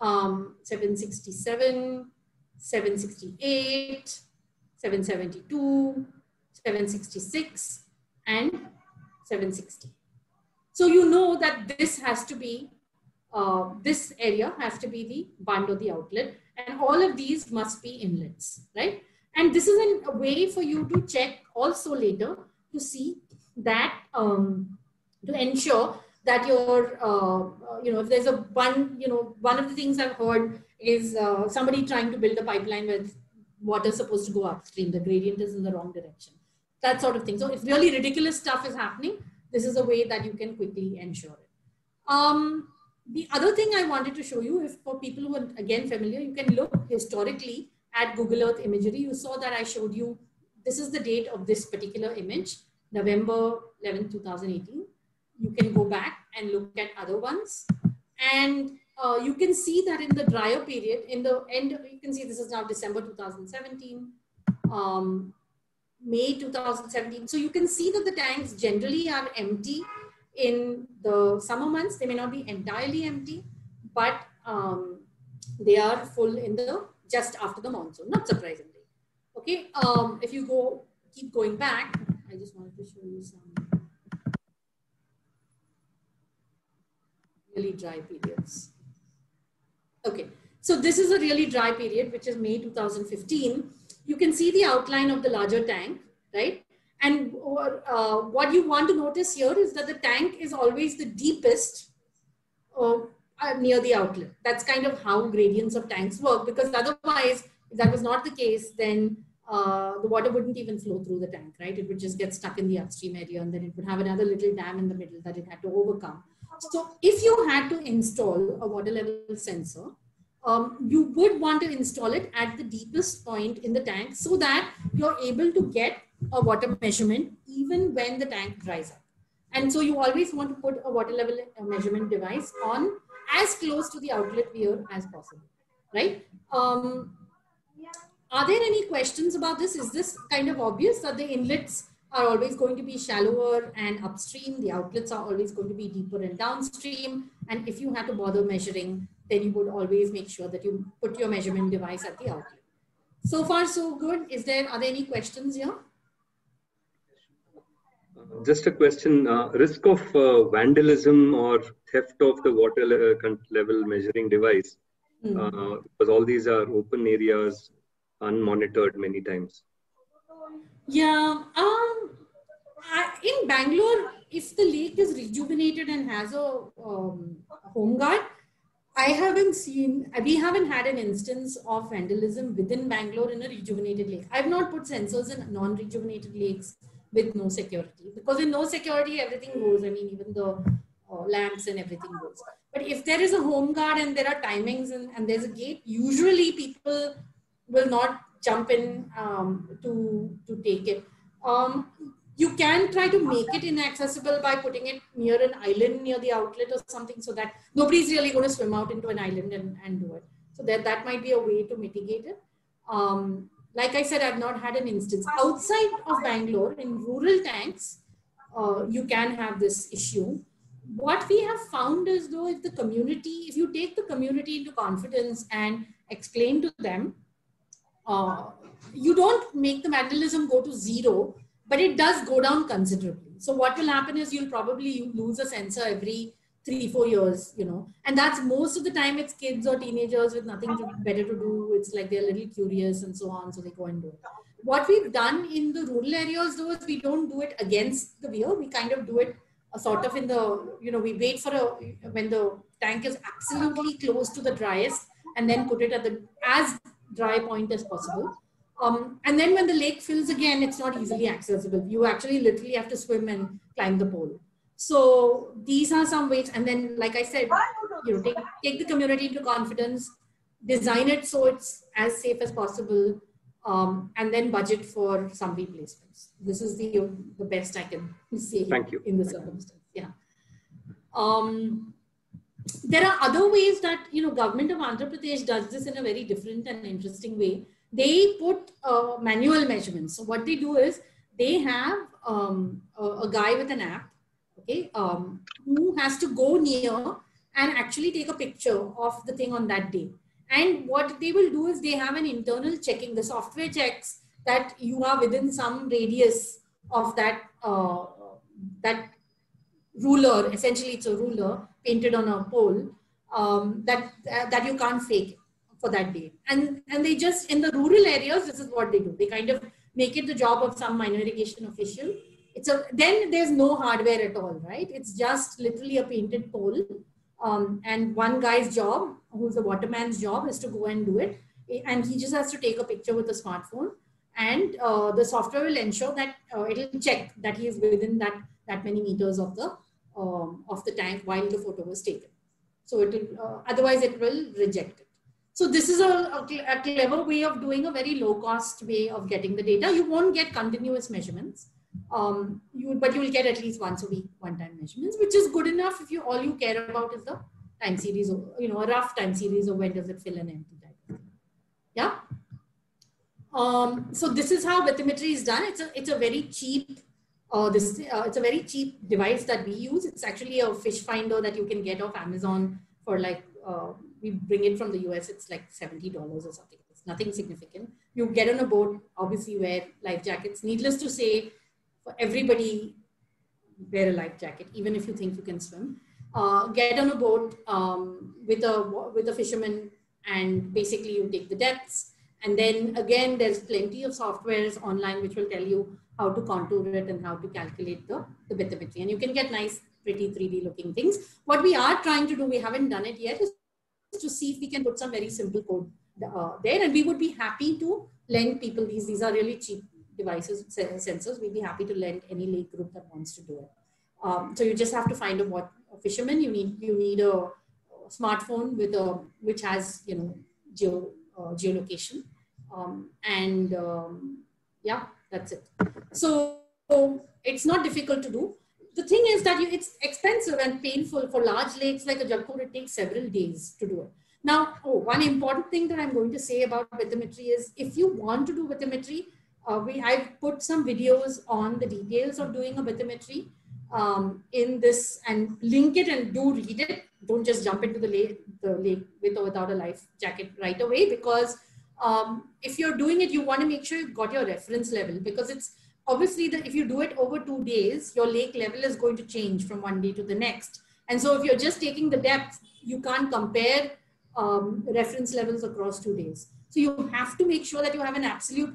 um, 767, 768, 772, 766, and 760. So you know that this has to be uh, this area has to be the bund or the outlet and all of these must be inlets, right? And this is an, a way for you to check also later to see that, um, to ensure that your, uh, you know, if there's a one, you know, one of the things I've heard is uh, somebody trying to build a pipeline with water supposed to go upstream, the gradient is in the wrong direction, that sort of thing. So if really ridiculous stuff is happening, this is a way that you can quickly ensure it. Um, the other thing I wanted to show you, if for people who are again familiar, you can look historically at Google Earth imagery. You saw that I showed you, this is the date of this particular image, November 11, 2018. You can go back and look at other ones. And uh, you can see that in the drier period, in the end, you can see this is now December 2017, um, May 2017. So you can see that the tanks generally are empty in the summer months, they may not be entirely empty, but um, they are full in the just after the monsoon, not surprisingly. Okay, um, if you go, keep going back, I just wanted to show you some really dry periods. Okay, so this is a really dry period, which is May 2015. You can see the outline of the larger tank, right? And uh, what you want to notice here is that the tank is always the deepest uh, uh, near the outlet. That's kind of how gradients of tanks work because otherwise, if that was not the case, then uh, the water wouldn't even flow through the tank, right? It would just get stuck in the upstream area and then it would have another little dam in the middle that it had to overcome. So if you had to install a water level sensor, um, you would want to install it at the deepest point in the tank so that you're able to get a water measurement even when the tank dries up. And so you always want to put a water level uh, measurement device on as close to the outlet weir as possible, right? Um, are there any questions about this? Is this kind of obvious that the inlets are always going to be shallower and upstream, the outlets are always going to be deeper and downstream. And if you had to bother measuring, then you would always make sure that you put your measurement device at the outlet. So far, so good. Is there, are there any questions here? Just a question, uh, risk of uh, vandalism or theft of the water le level measuring device, mm. uh, because all these are open areas, unmonitored many times. Yeah, um, I, in Bangalore, if the lake is rejuvenated and has a um, home guard, I haven't seen, we haven't had an instance of vandalism within Bangalore in a rejuvenated lake. I've not put sensors in non-rejuvenated lakes with no security because in no security, everything goes. I mean, even the uh, lamps and everything goes. But if there is a home guard and there are timings and, and there's a gate, usually people will not jump in um, to, to take it. Um, you can try to make it inaccessible by putting it near an island near the outlet or something so that nobody's really going to swim out into an island and, and do it. So that, that might be a way to mitigate it. Um, like I said, I've not had an instance. Outside of Bangalore, in rural tanks, uh, you can have this issue. What we have found is though, if the community, if you take the community into confidence and explain to them, uh, you don't make the vandalism go to zero, but it does go down considerably. So what will happen is you'll probably lose a sensor every three, four years, you know, and that's most of the time it's kids or teenagers with nothing to, better to do. It's like they're a little curious and so on. So they go and do it. What we've done in the rural areas though is we don't do it against the wheel. We kind of do it a sort of in the, you know, we wait for a, when the tank is absolutely close to the driest and then put it at the, as dry point as possible. Um, and then when the lake fills again, it's not easily accessible. You actually literally have to swim and climb the pole. So these are some ways. And then, like I said, you know, take, take the community into confidence, design it so it's as safe as possible, um, and then budget for some replacements. This is the, the best I can say Thank you. in the circumstance. Yeah. Um, there are other ways that you know government of Andhra Pradesh does this in a very different and interesting way. They put uh, manual measurements. So what they do is they have um, a, a, guy with an app, okay, um, who has to go near and actually take a picture of the thing on that day. And what they will do is they have an internal checking. The software checks that you are within some radius of that uh, that ruler. Essentially, it's a ruler painted on a pole um, that uh, that you can't fake for that day. And and they just in the rural areas, this is what they do. They kind of make it the job of some minor irrigation official. It's a then there's no hardware at all, right? It's just literally a painted pole. Um, and one guy's job, who's the waterman's job, is to go and do it. And he just has to take a picture with a smartphone. And uh, the software will ensure that uh, it'll check that he is within that that many meters of the um, of the tank while the photo was taken. So it will, uh, otherwise it will reject it. So this is a, a, a, clever way of doing a very low cost way of getting the data. You won't get continuous measurements, um, you, but you will get at least once a week, one time measurements, which is good enough if you all you care about is the time series, or, you know, a rough time series of when does it fill and empty type Yeah. Um, so this is how bathymetry is done. It's a, it's a very cheap uh, this uh, it's a very cheap device that we use. It's actually a fish finder that you can get off Amazon for like uh, we bring it from the US. It's like seventy dollars or something. It's nothing significant. You get on a boat, obviously wear life jackets. Needless to say, for everybody, wear a life jacket, even if you think you can swim. Uh, get on a boat um, with a with a fisherman, and basically you take the depths. And then again, there's plenty of softwares online which will tell you how to contour it and how to calculate the, the bathymetry. And you can get nice, pretty 3D looking things. What we are trying to do, we haven't done it yet, is to see if we can put some very simple code uh, there. And we would be happy to lend people these. These are really cheap devices, sensors. We'd be happy to lend any lake group that wants to do it. Um, so you just have to find a what a fisherman. You need you need a, smartphone with a which has you know geo uh, geolocation, um, and um, yeah, that's it. So, so it's not difficult to do the thing is that you, it's expensive and painful for large lakes like a Jakkur. It takes several days to do it. Now, oh, one important thing that I'm going to say about bathymetry is if you want to do bathymetry, uh, we I've put some videos on the details of doing a bathymetry um, in this and link it and do read it. Don't just jump into the lake, the lake with or without a life jacket right away because um, if you're doing it, you want to make sure you've got your reference level because it's obviously that if you do it over two days, your lake level is going to change from one day to the next. And so if you're just taking the depth, you can't compare um, reference levels across two days. So you have to make sure that you have an absolute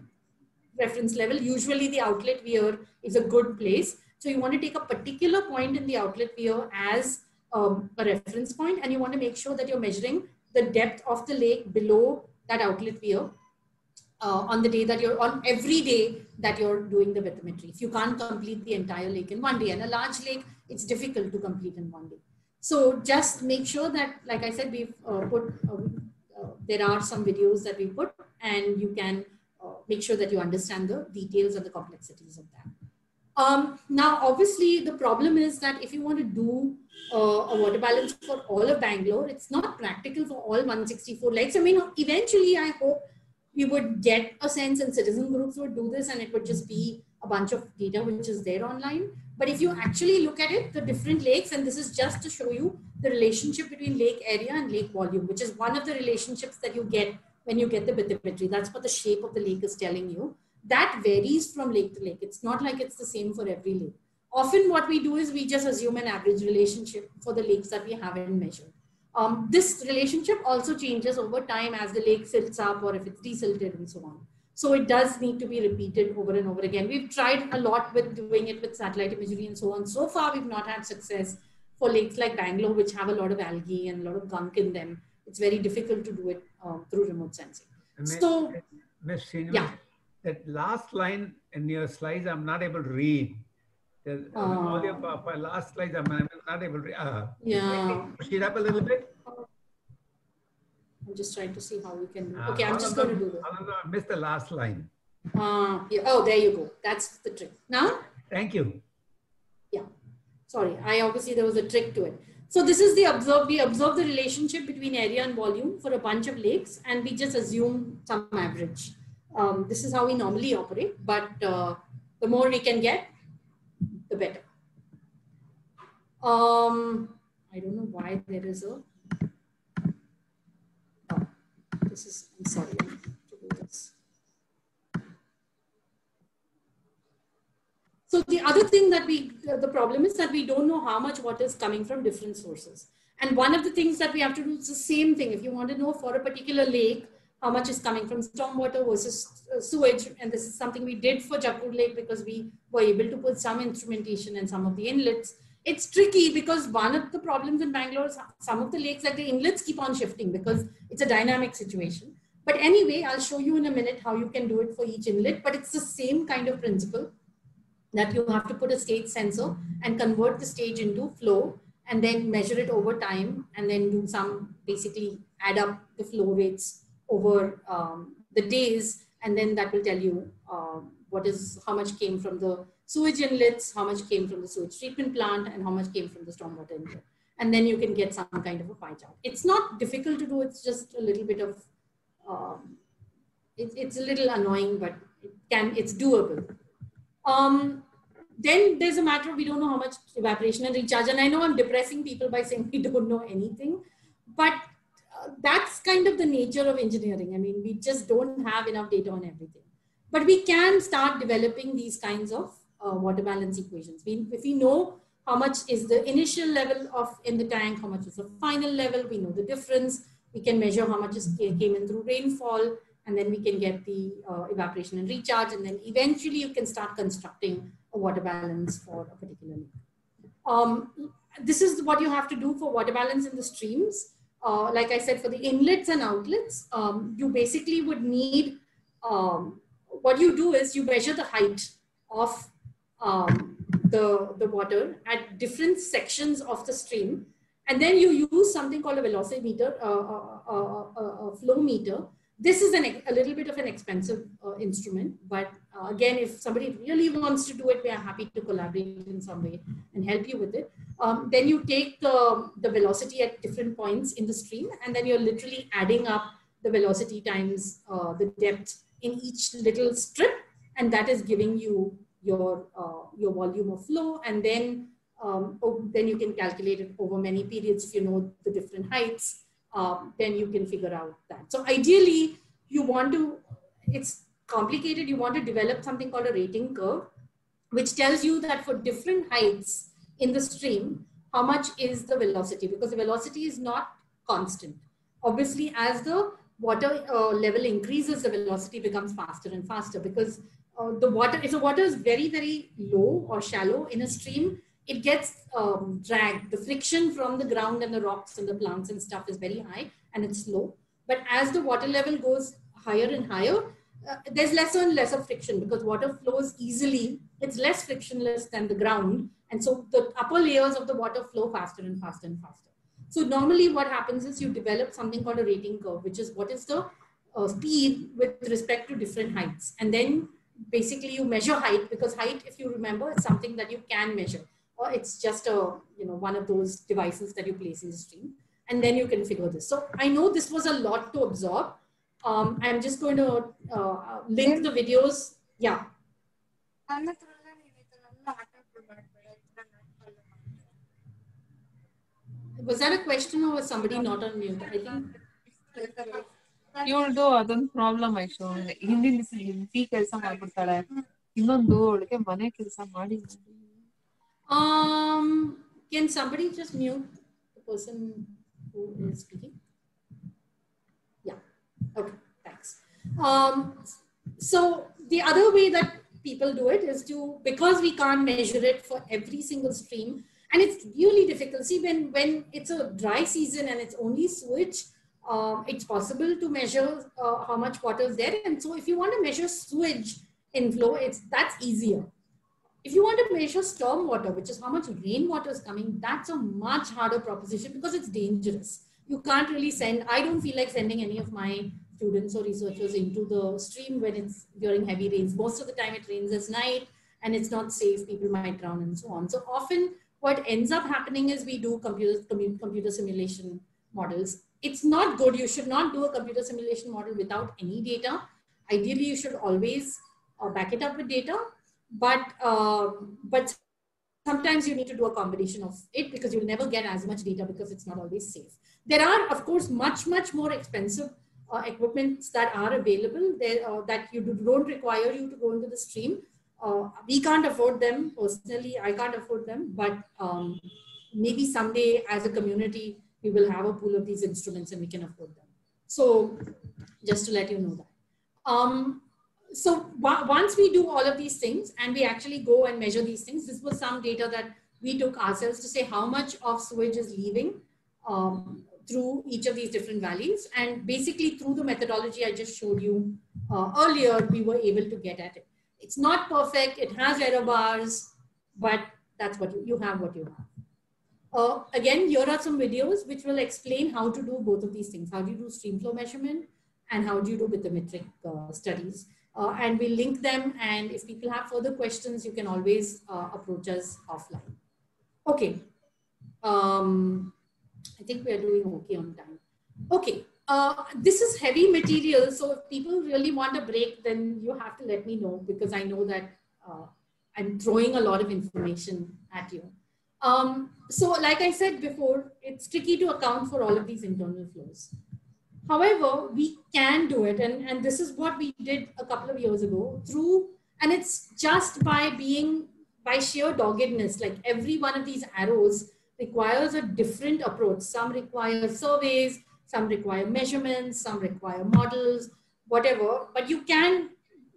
reference level. Usually the outlet weir is a good place. So you want to take a particular point in the outlet weir as um, a reference point and you want to make sure that you're measuring the depth of the lake below that outlet weir uh, on the day that you're on every day that you're doing the bathymetry. If you can't complete the entire lake in one day and a large lake, it's difficult to complete in one day. So just make sure that, like I said, we've uh, put, uh, uh there are some videos that we put and you can uh, make sure that you understand the details and the complexities of that. Um, now, obviously, the problem is that if you want to do uh, a water balance for all of Bangalore, it's not practical for all 164 lakes. I mean, eventually, I hope we would get a sense and citizen groups would do this and it would just be a bunch of data which is there online. But if you actually look at it, the different lakes, and this is just to show you the relationship between lake area and lake volume, which is one of the relationships that you get when you get the bathymetry. That's what the shape of the lake is telling you. That varies from lake to lake. It's not like it's the same for every lake. Often what we do is we just assume an average relationship for the lakes that we haven't measured. Um, this relationship also changes over time as the lake silts up or if it's desilted and so on. So it does need to be repeated over and over again. We've tried a lot with doing it with satellite imagery and so on. So far, we've not had success for lakes like Bangalore, which have a lot of algae and a lot of gunk in them. It's very difficult to do it um, through remote sensing. Ms. So, Ms. yeah. that last line in your slides, I'm not able to read. Uh, all your uh, last slides, I'm, I'm not able to. Uh, yeah. Push it up a little bit. I'm just trying to see how we can. Uh, okay, I'm just going to do this. I missed the last line. Uh, yeah, oh, there you go. That's the trick. Now? Thank you. Yeah. Sorry, I obviously there was a trick to it. So this is the observe. We observe the relationship between area and volume for a bunch of lakes, and we just assume some average. Um, this is how we normally operate, but uh, the more we can get, better. Um, I don't know why there is a, oh, this is, I'm sorry to do this. So the other thing that we, the problem is that we don't know how much water is coming from different sources. And one of the things that we have to do is the same thing. If you want to know for a particular lake, how much is coming from stormwater versus uh, sewage. And this is something we did for Jakkur Lake because we were able to put some instrumentation in some of the inlets. It's tricky because one of the problems in Bangalore is some of the lakes, like the inlets keep on shifting because it's a dynamic situation. But anyway, I'll show you in a minute how you can do it for each inlet, but it's the same kind of principle that you have to put a stage sensor and convert the stage into flow and then measure it over time and then do some basically add up the flow rates over um, the days, and then that will tell you um, what is how much came from the sewage inlets, how much came from the sewage treatment plant, and how much came from the stormwater inlet. And then you can get some kind of a pie chart. It's not difficult to do. It's just a little bit of um, it, it's a little annoying, but it can it's doable. Um, then there's a matter of we don't know how much evaporation and recharge. And I know I'm depressing people by saying we don't know anything, but that's kind of the nature of engineering. I mean, we just don't have enough data on everything. But we can start developing these kinds of uh, water balance equations. We, if we know how much is the initial level of in the tank, how much is the final level, we know the difference. We can measure how much is, came in through rainfall, and then we can get the uh, evaporation and recharge, and then eventually you can start constructing a water balance for a particular lake. Um, this is what you have to do for water balance in the streams uh, like I said, for the inlets and outlets, um, you basically would need, um, what you do is you measure the height of um, the, the water at different sections of the stream. And then you use something called a velocity meter, uh, a, a, a flow meter. This is an, a little bit of an expensive uh, instrument, but uh, again, if somebody really wants to do it, we are happy to collaborate in some way and help you with it. Um, then you take the, the velocity at different points in the stream, and then you're literally adding up the velocity times uh, the depth in each little strip, and that is giving you your uh, your volume of flow, and then um, oh, then you can calculate it over many periods if you know the different heights. Um, then you can figure out that. So ideally, you want to. It's complicated. You want to develop something called a rating curve, which tells you that for different heights in the stream, how much is the velocity? Because the velocity is not constant. Obviously, as the water uh, level increases, the velocity becomes faster and faster because uh, the water, if the water is very, very low or shallow in a stream, it gets um, dragged. The friction from the ground and the rocks and the plants and stuff is very high and it's slow. But as the water level goes higher and higher, uh, there's lesser and lesser friction because water flows easily. It's less frictionless than the ground. And so the upper layers of the water flow faster and faster and faster. So normally what happens is you develop something called a rating curve, which is what is the uh, speed with respect to different heights. And then basically you measure height because height, if you remember, is something that you can measure. Or it's just a, you know, one of those devices that you place in the stream. And then you can figure this. So I know this was a lot to absorb. Um, I'm just going to uh, link the videos. Yeah. Was that a question or was somebody not on mute? I think. ಇವಳ್ದು ಅದೊಂದು problem ಆಯ್ತು ಹಿಂದಿನ ದಿವಸ ಹೆಂಡತಿ ಕೆಲಸ ಮಾಡ್ಬಿಡ್ತಾಳೆ ಇನ್ನೊಂದು ಅವಳಿಗೆ ಮನೆ ಕೆಲಸ ಮಾಡಿ ಮಾಡಿ Um, can somebody just mute the person who is speaking? Okay. Thanks. Um, so the other way that people do it is to because we can't measure it for every single stream, and it's really difficult. See, when when it's a dry season and it's only sewage, um, it's possible to measure uh, how much water is there. And so, if you want to measure sewage inflow, it's that's easier. If you want to measure storm water, which is how much rainwater is coming, that's a much harder proposition because it's dangerous. You can't really send. I don't feel like sending any of my students or researchers into the stream when it's during heavy rains. Most of the time, it rains at night and it's not safe. People might drown and so on. So often, what ends up happening is we do computer computer simulation models it's not good. You should not do a computer simulation model without any data. Ideally, you should always uh, back it up with data, but uh, but sometimes you need to do a combination of it because you'll never get as much data because it's not always safe. There are, of course, much much more expensive uh, equipments that are available there uh, that you do, don't require you to go into the stream. Uh, we can't afford them personally. I can't afford them, but um, maybe someday as a community we will have a pool of these instruments and we can afford them. So just to let you know that. Um, so once we do all of these things and we actually go and measure these things, this was some data that we took ourselves to say how much of sewage is leaving um, through each of these different valleys. And basically through the methodology I just showed you uh, earlier, we were able to get at it. It's not perfect, it has error bars, but that's what you, you have what you have. Uh, again, here are some videos which will explain how to do both of these things. How do you do stream flow measurement and how do you do bathymetric uh, studies? Uh, and we'll link them. And if people have further questions, you can always uh, approach us offline. Okay. Um, I think we're doing okay on time. Okay. Uh, this is heavy material. So if people really want a break, then you have to let me know because I know that uh, I'm throwing a lot of information at you. Um, so like I said before, it's tricky to account for all of these internal flows. However, we can do it. And, and this is what we did a couple of years ago through, and it's just by being, by sheer doggedness, like every one of these arrows requires a different approach. Some require surveys, some require measurements, some require models, whatever, but you can,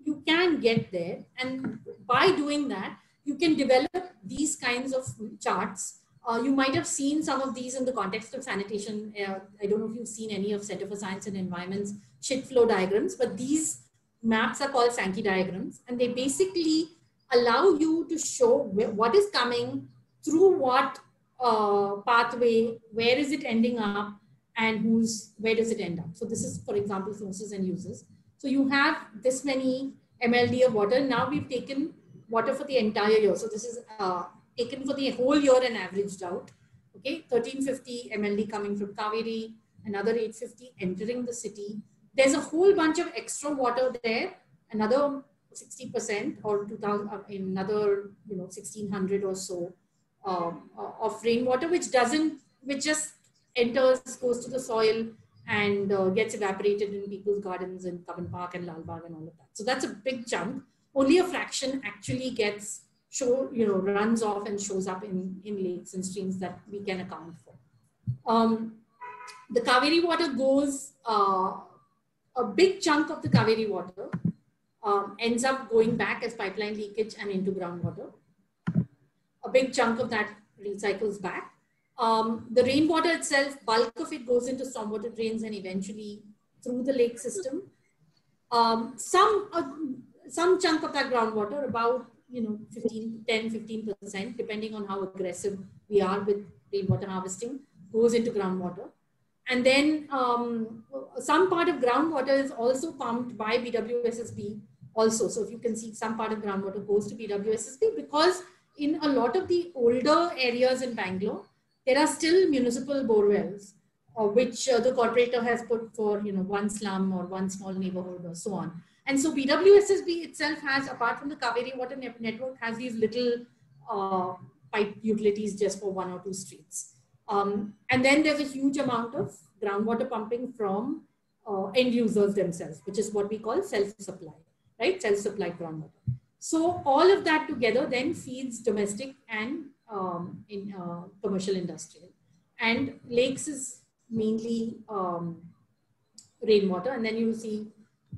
you can get there. And by doing that, you can develop these kinds of charts Uh, you might have seen some of these in the context of sanitation. Uh, I don't know if you've seen any of Center for Science and Environment's shit flow diagrams, but these maps are called Sankey diagrams, and they basically allow you to show what is coming through what uh, pathway, where is it ending up, and who's where does it end up. So this is, for example, sources and uses. So you have this many MLD of water. Now we've taken water for the entire year. So this is uh, taken for the whole year and averaged out. Okay, 1350 MLD coming from Kaveri, another 850 entering the city. There's a whole bunch of extra water there, another 60% or 2000, uh, another, you know, 1600 or so um, uh, of rainwater, which doesn't, which just enters, goes to the soil and uh, gets evaporated in people's gardens in Cubbon Park and Lalbagh and all of that. So that's a big chunk. Only a fraction actually gets show, you know, runs off and shows up in, in lakes and streams that we can account for. Um, the Kaveri water goes, uh, a big chunk of the Kaveri water um, ends up going back as pipeline leakage and into groundwater. A big chunk of that recycles back. Um, the rainwater itself, bulk of it goes into stormwater drains and eventually through the lake system. Um, some, uh, some chunk of that groundwater, about you know 15 10 15 percent depending on how aggressive we are with rainwater harvesting goes into groundwater. And then um, some part of groundwater is also pumped by bwssb also. So if you can see some part of groundwater goes to bwssb because in a lot of the older areas in bangalore there are still municipal bore wells uh, which uh, the corporator has put for you know one slum or one small neighborhood or so on and so BWSSB itself has, apart from the Kaveri Water Network, has these little uh, pipe utilities just for one or two streets. Um, and then there's a huge amount of groundwater pumping from uh, end users themselves, which is what we call self-supply, right? Self-supplied groundwater. So all of that together then feeds domestic and um, in uh, commercial industrial. And lakes is mainly um, rainwater. And then you see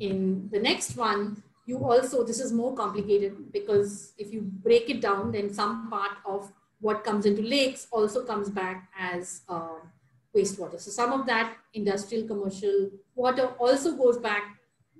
in the next one, you also, this is more complicated because if you break it down, then some part of what comes into lakes also comes back as uh, wastewater. So some of that industrial commercial water also goes back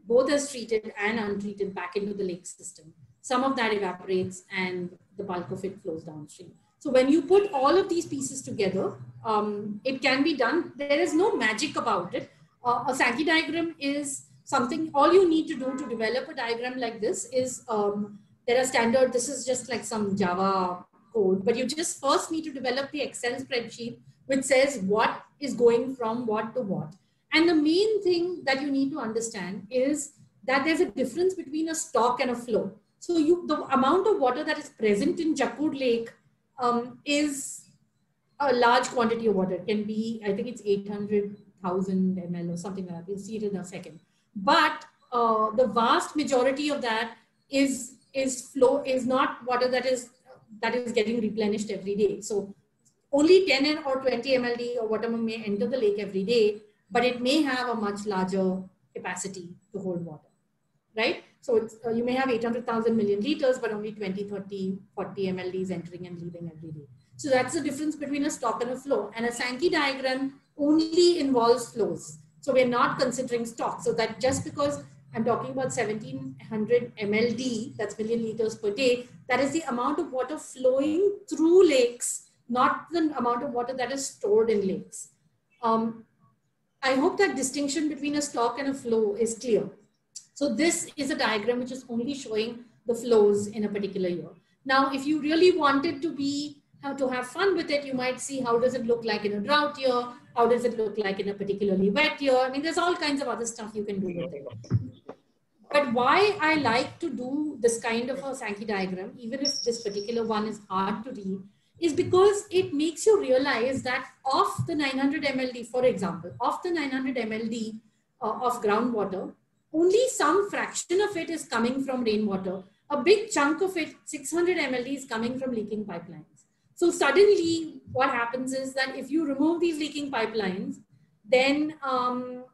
both as treated and untreated back into the lake system. Some of that evaporates and the bulk of it flows downstream. So when you put all of these pieces together, um, it can be done. There is no magic about it. Uh, a Sankey diagram is something, all you need to do to develop a diagram like this is um, there are standard, this is just like some Java code, but you just first need to develop the Excel spreadsheet which says what is going from what to what. And the main thing that you need to understand is that there's a difference between a stock and a flow. So you, the amount of water that is present in Jakkur Lake um, is a large quantity of water. It can be, I think it's 800,000 ml or something like that. We'll see it in a second but uh, the vast majority of that is is flow is not water that is that is getting replenished every day. So only 10 or 20 mld or whatever may enter the lake every day but it may have a much larger capacity to hold water right? So uh, you may have 800000 million liters but only 20 30 40 mld is entering and leaving every day. So that's the difference between a stock and a flow. And a sankey diagram only involves flows so we're not considering stock. So that just because I'm talking about 1700 MLD, that's million liters per day, that is the amount of water flowing through lakes, not the amount of water that is stored in lakes. Um, I hope that distinction between a stock and a flow is clear. So this is a diagram which is only showing the flows in a particular year. Now, if you really wanted to be how to have fun with it, you might see how does it look like in a drought year, how does it look like in a particularly wet year. I mean, there's all kinds of other stuff you can do with it. But why I like to do this kind of a Sankey diagram, even if this particular one is hard to read, is because it makes you realize that of the 900 mld, for example, of the 900 mld uh, of groundwater, only some fraction of it is coming from rainwater. A big chunk of it, 600 mld, is coming from leaking pipelines. So suddenly what happens is that if you remove these leaking pipelines, then um,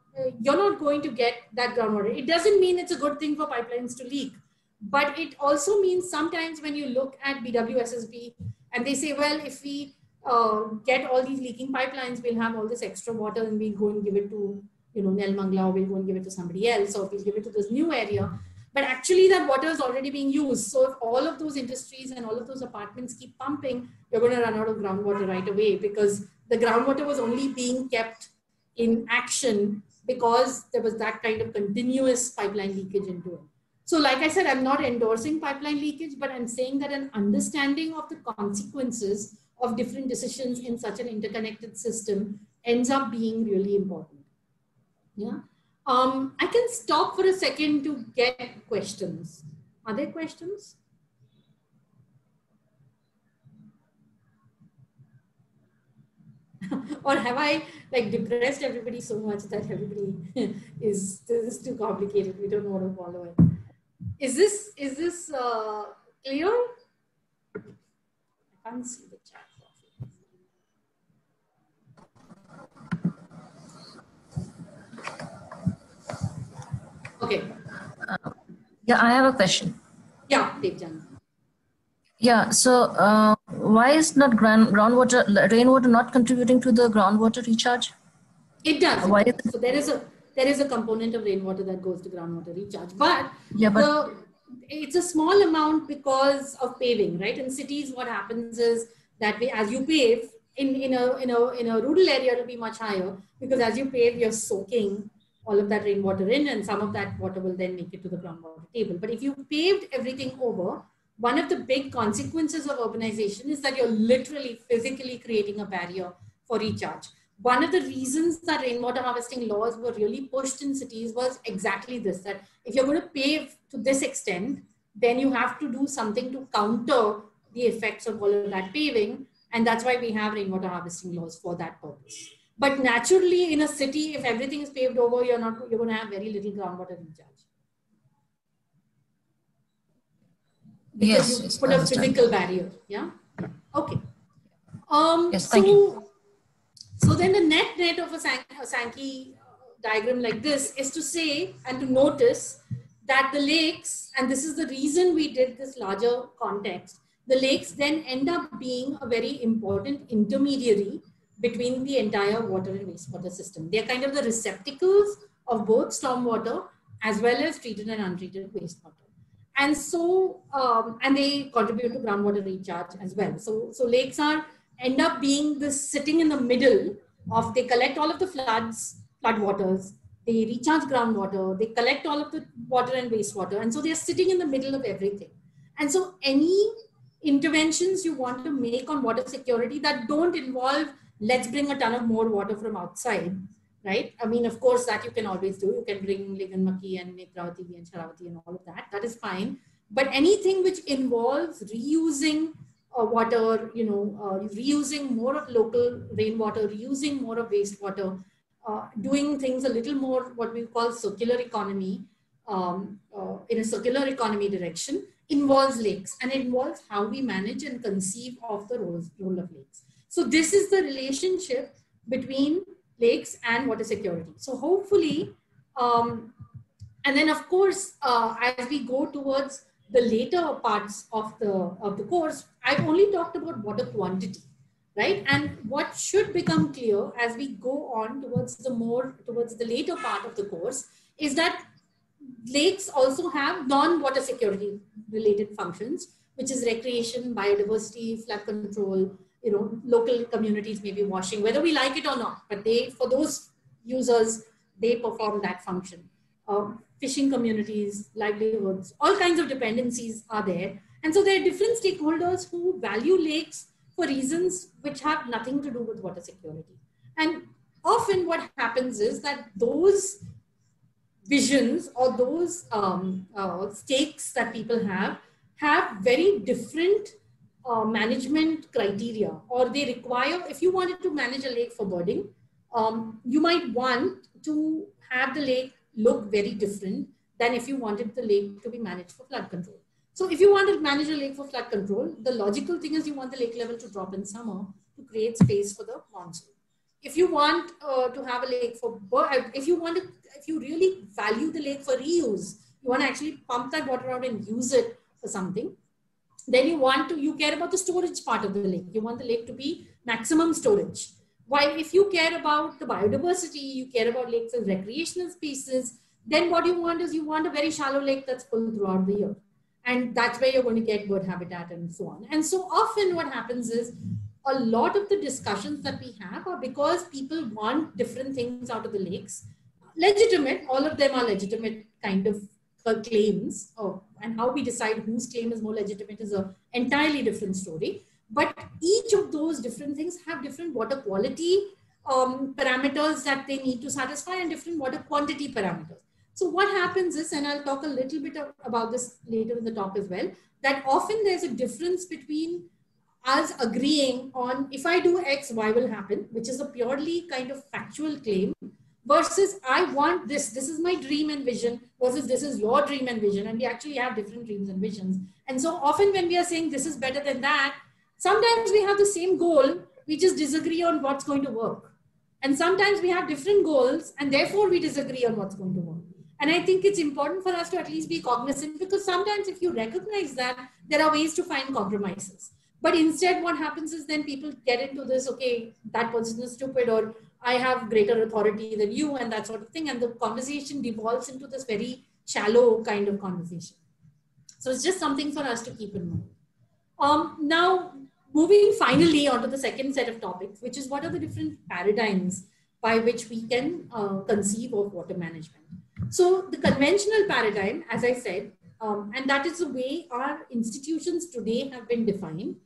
you're not going to get that groundwater. It doesn't mean it's a good thing for pipelines to leak, but it also means sometimes when you look at BWSSB and they say, well, if we uh, get all these leaking pipelines, we'll have all this extra water and we'll go and give it to, you know, Nelamangala or we'll go and give it to somebody else or we'll give it to this new area. But actually that water is already being used. So if all of those industries and all of those apartments keep pumping, you're going to run out of groundwater right away because the groundwater was only being kept in action because there was that kind of continuous pipeline leakage into it. So like I said, I'm not endorsing pipeline leakage, but I'm saying that an understanding of the consequences of different decisions in such an interconnected system ends up being really important. Yeah. Um, I can stop for a second to get questions. Are there questions? *laughs* or have I like depressed everybody so much that everybody *laughs* is this is too complicated? We don't want to follow it. Is this is this uh, clear? I can't see the chat. Okay. Uh, yeah, I have a question. Yeah, Devjan. Yeah, so uh, why is not ground, groundwater, rainwater not contributing to the groundwater recharge? It does. Why it does. So there is a there is a component of rainwater that goes to groundwater recharge, but yeah, but the, it's a small amount because of paving, right? In cities, what happens is that we, as you pave in in a in a in a rural area, it'll be much higher because as you pave, you're soaking all of that rainwater in and some of that water will then make it to the groundwater table. But if you paved everything over, one of the big consequences of urbanization is that you're literally physically creating a barrier for recharge. One of the reasons that rainwater harvesting laws were really pushed in cities was exactly this, that if you're going to pave to this extent, then you have to do something to counter the effects of all of that paving. And that's why we have rainwater harvesting laws for that purpose. But naturally, in a city, if everything is paved over, you're not you're going to have very little groundwater recharge. Because yes, you put a physical barrier. Yeah. Okay. Um, yes, thank so, you. So then the net net of a, San a Sankey diagram like this is to say and to notice that the lakes, and this is the reason we did this larger context, the lakes then end up being a very important intermediary between the entire water and wastewater system. They're kind of the receptacles of both stormwater as well as treated and untreated wastewater. And so, um, and they contribute to groundwater recharge as well. So, so lakes are end up being this sitting in the middle of, they collect all of the floods, flood waters, they recharge groundwater, they collect all of the water and wastewater. And so they're sitting in the middle of everything. And so any interventions you want to make on water security that don't involve let's bring a ton of more water from outside, right? I mean, of course, that you can always do. You can bring Linganamakki and Netravati and Sharavati and all of that. That is fine. But anything which involves reusing uh, water, you know, uh, reusing more of local rainwater, reusing more of wastewater, uh, doing things a little more what we call circular economy um, uh, in a circular economy direction involves lakes and involves how we manage and conceive of the role, role of lakes. So this is the relationship between lakes and water security. So hopefully, um, and then of course, uh, as we go towards the later parts of the, of the course, I've only talked about water quantity, right? And what should become clear as we go on towards the more, towards the later part of the course is that lakes also have non-water security related functions, which is recreation, biodiversity, flood control, you know, local communities may be washing, whether we like it or not, but they, for those users, they perform that function. Um, fishing communities, livelihoods, all kinds of dependencies are there. And so there are different stakeholders who value lakes for reasons which have nothing to do with water security. And often what happens is that those visions or those um, uh, stakes that people have have very different uh, management criteria or they require, if you wanted to manage a lake for birding, um, you might want to have the lake look very different than if you wanted the lake to be managed for flood control. So if you want to manage a lake for flood control, the logical thing is you want the lake level to drop in summer to create space for the monsoon. If you want uh, to have a lake for, bird, if you want to, if you really value the lake for reuse, you want to actually pump that water out and use it for something, then you want to, you care about the storage part of the lake. You want the lake to be maximum storage. While if you care about the biodiversity, you care about lakes as recreational spaces, then what you want is you want a very shallow lake that's full throughout the year. And that's where you're going to get bird habitat and so on. And so often what happens is a lot of the discussions that we have are because people want different things out of the lakes. Legitimate, all of them are legitimate kind of claims. Oh, and how we decide whose claim is more legitimate is an entirely different story. But each of those different things have different water quality um, parameters that they need to satisfy and different water quantity parameters. So what happens is, and I'll talk a little bit about this later in the talk as well, that often there's a difference between us agreeing on if I do X, Y will happen, which is a purely kind of factual claim, versus I want this, this is my dream and vision, versus this is your dream and vision. And we actually have different dreams and visions. And so often when we are saying this is better than that, sometimes we have the same goal, we just disagree on what's going to work. And sometimes we have different goals and therefore we disagree on what's going to work. And I think it's important for us to at least be cognizant because sometimes if you recognize that, there are ways to find compromises. But instead, what happens is then people get into this, okay, that person is stupid, or I have greater authority than you, and that sort of thing. And the conversation devolves into this very shallow kind of conversation. So it's just something for us to keep in mind. Um, now, moving finally onto the second set of topics, which is what are the different paradigms by which we can uh, conceive of water management. So the conventional paradigm, as I said, um, and that is the way our institutions today have been defined,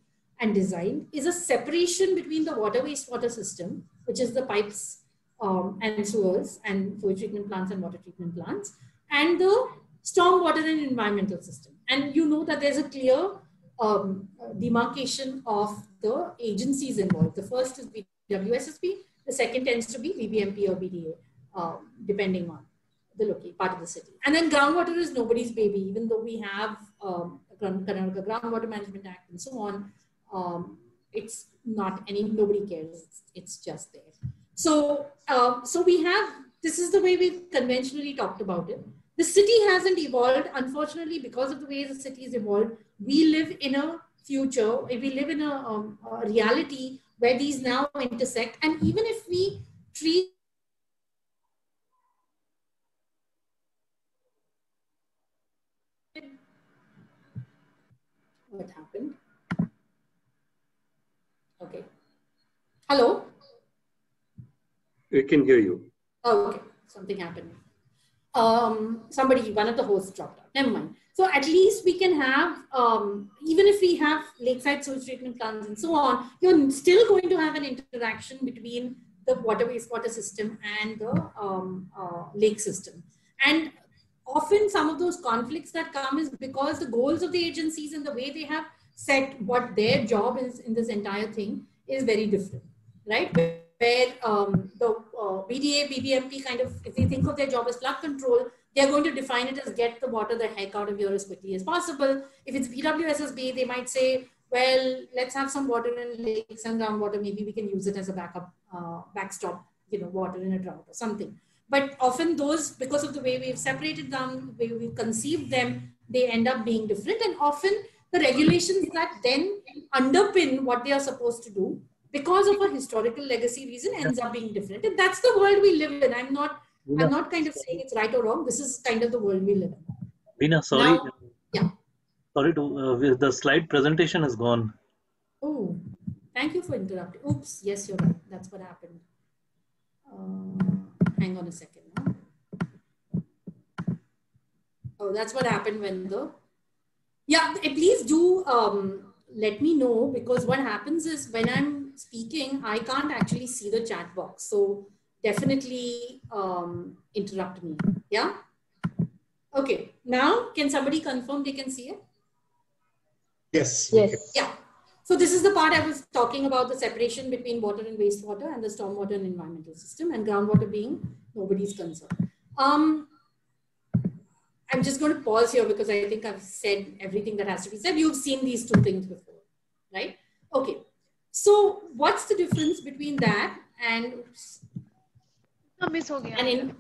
and designed is a separation between the water wastewater system, which is the pipes um, and sewers and sewage treatment plants and water treatment plants, and the stormwater and environmental system. And you know that there's a clear um, demarcation of the agencies involved. The first is WSSB, the second tends to be BBMP or BDA, uh, depending on the local part of the city. And then groundwater is nobody's baby, even though we have um, Karnataka Groundwater Management Act and so on um, it's not any nobody cares. It's, just there. So um, so we have this is the way we conventionally talked about it. The city hasn't evolved unfortunately because of the way the city is evolved we live in a future we live in a, um, a reality where these now intersect. And even if we treat what happened Okay. Hello? We can hear you. Oh, okay. Something happened. Um, somebody, one of the hosts dropped out. Never mind. So at least we can have, um, even if we have lakeside sewage treatment plants and so on, you're still going to have an interaction between the water wastewater system and the um, uh, lake system. And often some of those conflicts that come is because the goals of the agencies and the way they have set what their job is in this entire thing is very different, right? Where um, the uh, BDA, BBMP kind of, if they think of their job as flood control, they're going to define it as get the water the heck out of here as quickly as possible. If it's BWSSB, they might say, well, let's have some water in lakes and groundwater. Maybe we can use it as a backup, uh, backstop, you know, water in a drought or something. But often those, because of the way we've separated them, the way we've conceived them, they end up being different. And often the regulations that then underpin what they are supposed to do because of a historical legacy reason ends up being different. And that's the world we live in. I'm not I'm not kind of saying it's right or wrong. This is kind of the world we live in. Veena, sorry. Now, yeah. Sorry to uh, the slide presentation is gone. Oh, thank you for interrupting. Oops, yes, you're right. That's what happened. Uh, hang on a second. Oh, that's what happened when the yeah, please do um, let me know because what happens is when I'm speaking, I can't actually see the chat box. So definitely um, interrupt me. Yeah. Okay. Now, can somebody confirm they can see it? Yes. Yes. Yeah. So this is the part I was talking about the separation between water and wastewater and the stormwater and environmental system and groundwater being nobody's concern. Um, I'm just going to pause here because I think I've said everything that has to be said. You've seen these two things before, right? Okay. So what's the difference between that and an, in,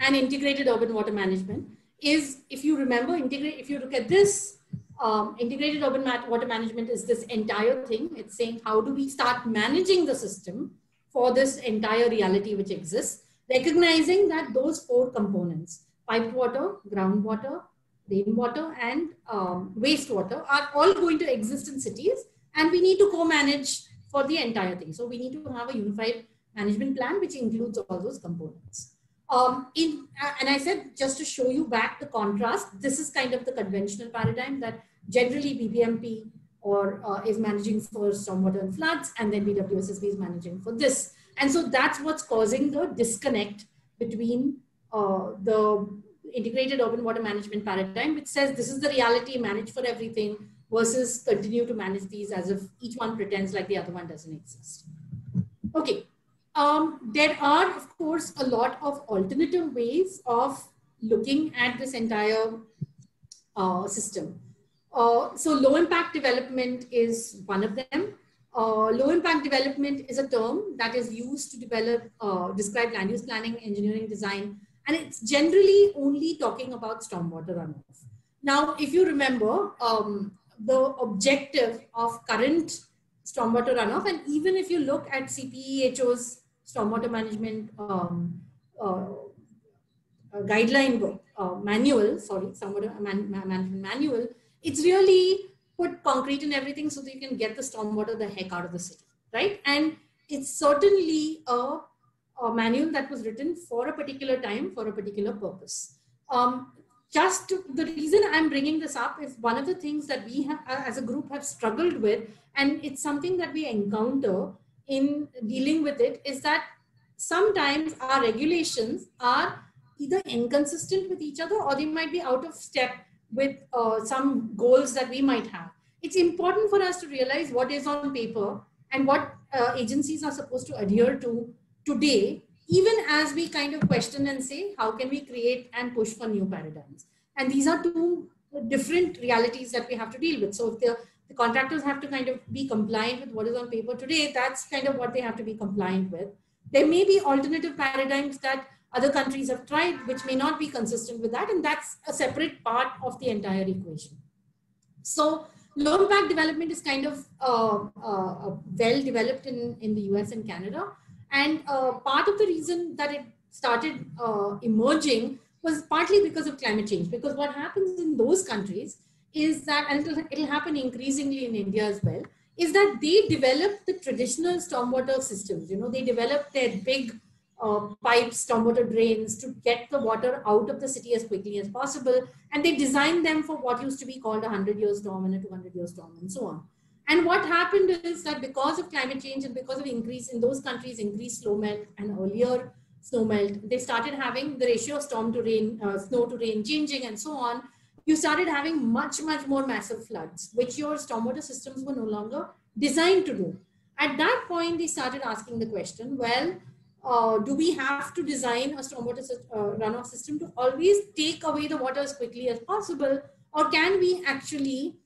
an integrated urban water management is if you remember integrate if you look at this um, integrated urban water management is this entire thing. It's saying how do we start managing the system for this entire reality which exists, recognizing that those four components, piped water, groundwater, rainwater, and um, wastewater are all going to exist in cities and we need to co-manage for the entire thing. So we need to have a unified management plan which includes all those components. Um, in, uh, and I said, just to show you back the contrast, this is kind of the conventional paradigm that generally BBMP or uh, is managing for stormwater and floods, and then BWSSB is managing for this. And so that's what's causing the disconnect between uh, the integrated urban water management paradigm, which says this is the reality, manage for everything, versus continue to manage these as if each one pretends like the other one doesn't exist. Okay, um, there are, of course, a lot of alternative ways of looking at this entire uh, system. Uh, so low impact development is one of them. Uh, low impact development is a term that is used to develop, uh, describe land use planning, engineering design, and it's generally only talking about stormwater runoff. Now, if you remember, um, the objective of current stormwater runoff, and even if you look at CPHEEO's stormwater management um, uh, guideline book, uh, manual, sorry, stormwater man management manual, it's really put concrete in everything so that you can get the stormwater the heck out of the city, right? And it's certainly a, a manual that was written for a particular time, for a particular purpose. Um, just to, the reason I'm bringing this up is one of the things that we have, as a group have struggled with, and it's something that we encounter in dealing with it is that sometimes our regulations are either inconsistent with each other or they might be out of step with uh, some goals that we might have. It's important for us to realize what is on paper and what uh, agencies are supposed to adhere to today, even as we kind of question and say, how can we create and push for new paradigms? And these are two different realities that we have to deal with. So if the the contractors have to kind of be compliant with what is on paper today. That's kind of what they have to be compliant with. There may be alternative paradigms that other countries have tried, which may not be consistent with that. And that's a separate part of the entire equation. So low impact development is kind of uh, uh, well developed in, in the US and Canada. And uh, part of the reason that it started uh, emerging was partly because of climate change. Because what happens in those countries is that, and it'll, it'll happen increasingly in India as well, is that they develop the traditional stormwater systems. You know, they develop their big uh, pipes, stormwater drains to get the water out of the city as quickly as possible. And they design them for what used to be called a 100 year storm and a 200 year storm and so on. And what happened is that because of climate change and because of increase in those countries, increased snow melt and earlier snow melt, they started having the ratio of storm to rain, uh, snow to rain changing and so on you started having much, much more massive floods, which your stormwater systems were no longer designed to do. At that point, they started asking the question, well, uh, do we have to design a stormwater uh, runoff system to always take away the water as quickly as possible? Or can we actually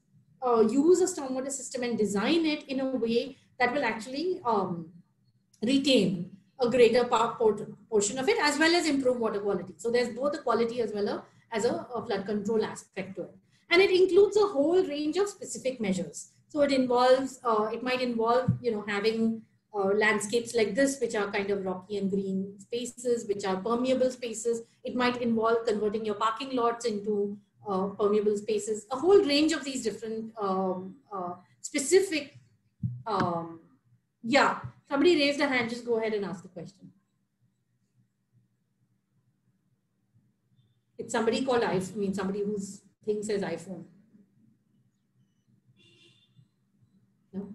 uh, use a stormwater system and design it in a way that will actually um, retain a greater portion of it as well as improve water quality? So there's both the quality as well as a, a flood control aspect to it. And it includes a whole range of specific measures. So it involves, uh, it might involve, you know, having uh, landscapes like this, which are kind of rocky and green spaces, which are permeable spaces. It might involve converting your parking lots into permeable spaces, a whole range of these different um, uh, specific, um, yeah, somebody raised a hand, just go ahead and ask the question. It's somebody called iPhone, I mean somebody whose thing says iPhone. No?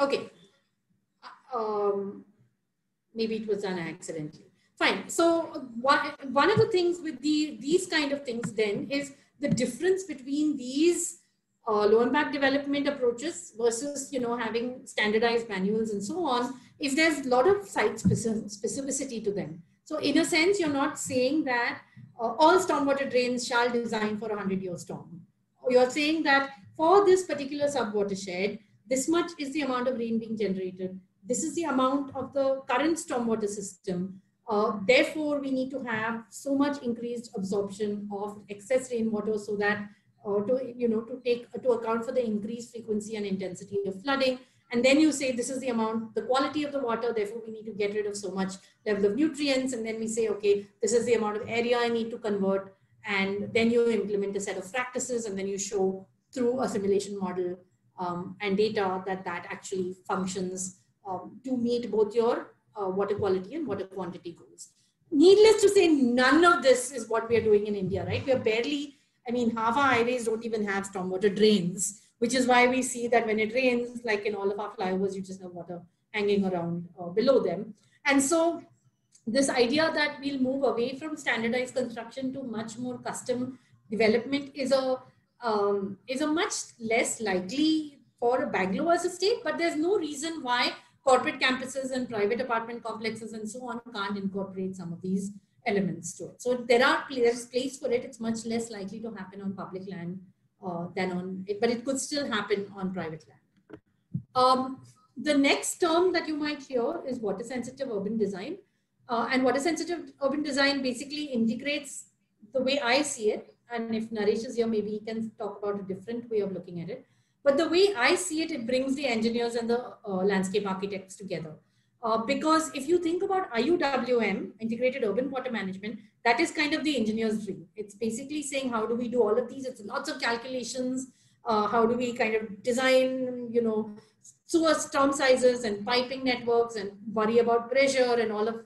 Okay. Uh, um, maybe it was done accidentally. Fine. So one, of the things with the these kind of things then is the difference between these uh, low impact development approaches versus you know having standardized manuals and so on is there's a lot of site specificity to them so in a sense, you're not saying that uh, all stormwater drains shall design for a 100 year storm. You're saying that for this particular subwatershed, this much is the amount of rain being generated. This is the amount of the current stormwater system. Uh, therefore, we need to have so much increased absorption of excess rainwater so that uh, to, you know, to take to account for the increased frequency and intensity of flooding. And then you say this is the amount, the quality of the water, therefore we need to get rid of so much level of nutrients. And then we say, okay, this is the amount of area I need to convert. And then you implement a set of practices and then you show through a simulation model um, and data that that actually functions um, to meet both your uh, water quality and water quantity goals. Needless to say, none of this is what we are doing in India, right? We are barely, I mean, half our highways don't even have stormwater drains, which is why we see that when it rains, like in all of our flyovers, you just have water hanging around uh, below them. And so this idea that we'll move away from standardized construction to much more custom development is a um, is a much less likely for a Bangalore as a state, but there's no reason why corporate campuses and private apartment complexes and so on can't incorporate some of these elements to it. So there are there's place for it. It's much less likely to happen on public land uh, than on it, but it could still happen on private land. Um, the next term that you might hear is water sensitive urban design. Uh, and water sensitive urban design basically integrates the way I see it. And if Naresh is here, maybe he can talk about a different way of looking at it. But the way I see it, it brings the engineers and the uh, landscape architects together. Uh, because if you think about IUWM, Integrated Urban Water Management, that is kind of the engineer's dream. It's basically saying, how do we do all of these? It's lots of calculations. Uh, how do we kind of design, you know, sewer storm sizes and piping networks and worry about pressure and all of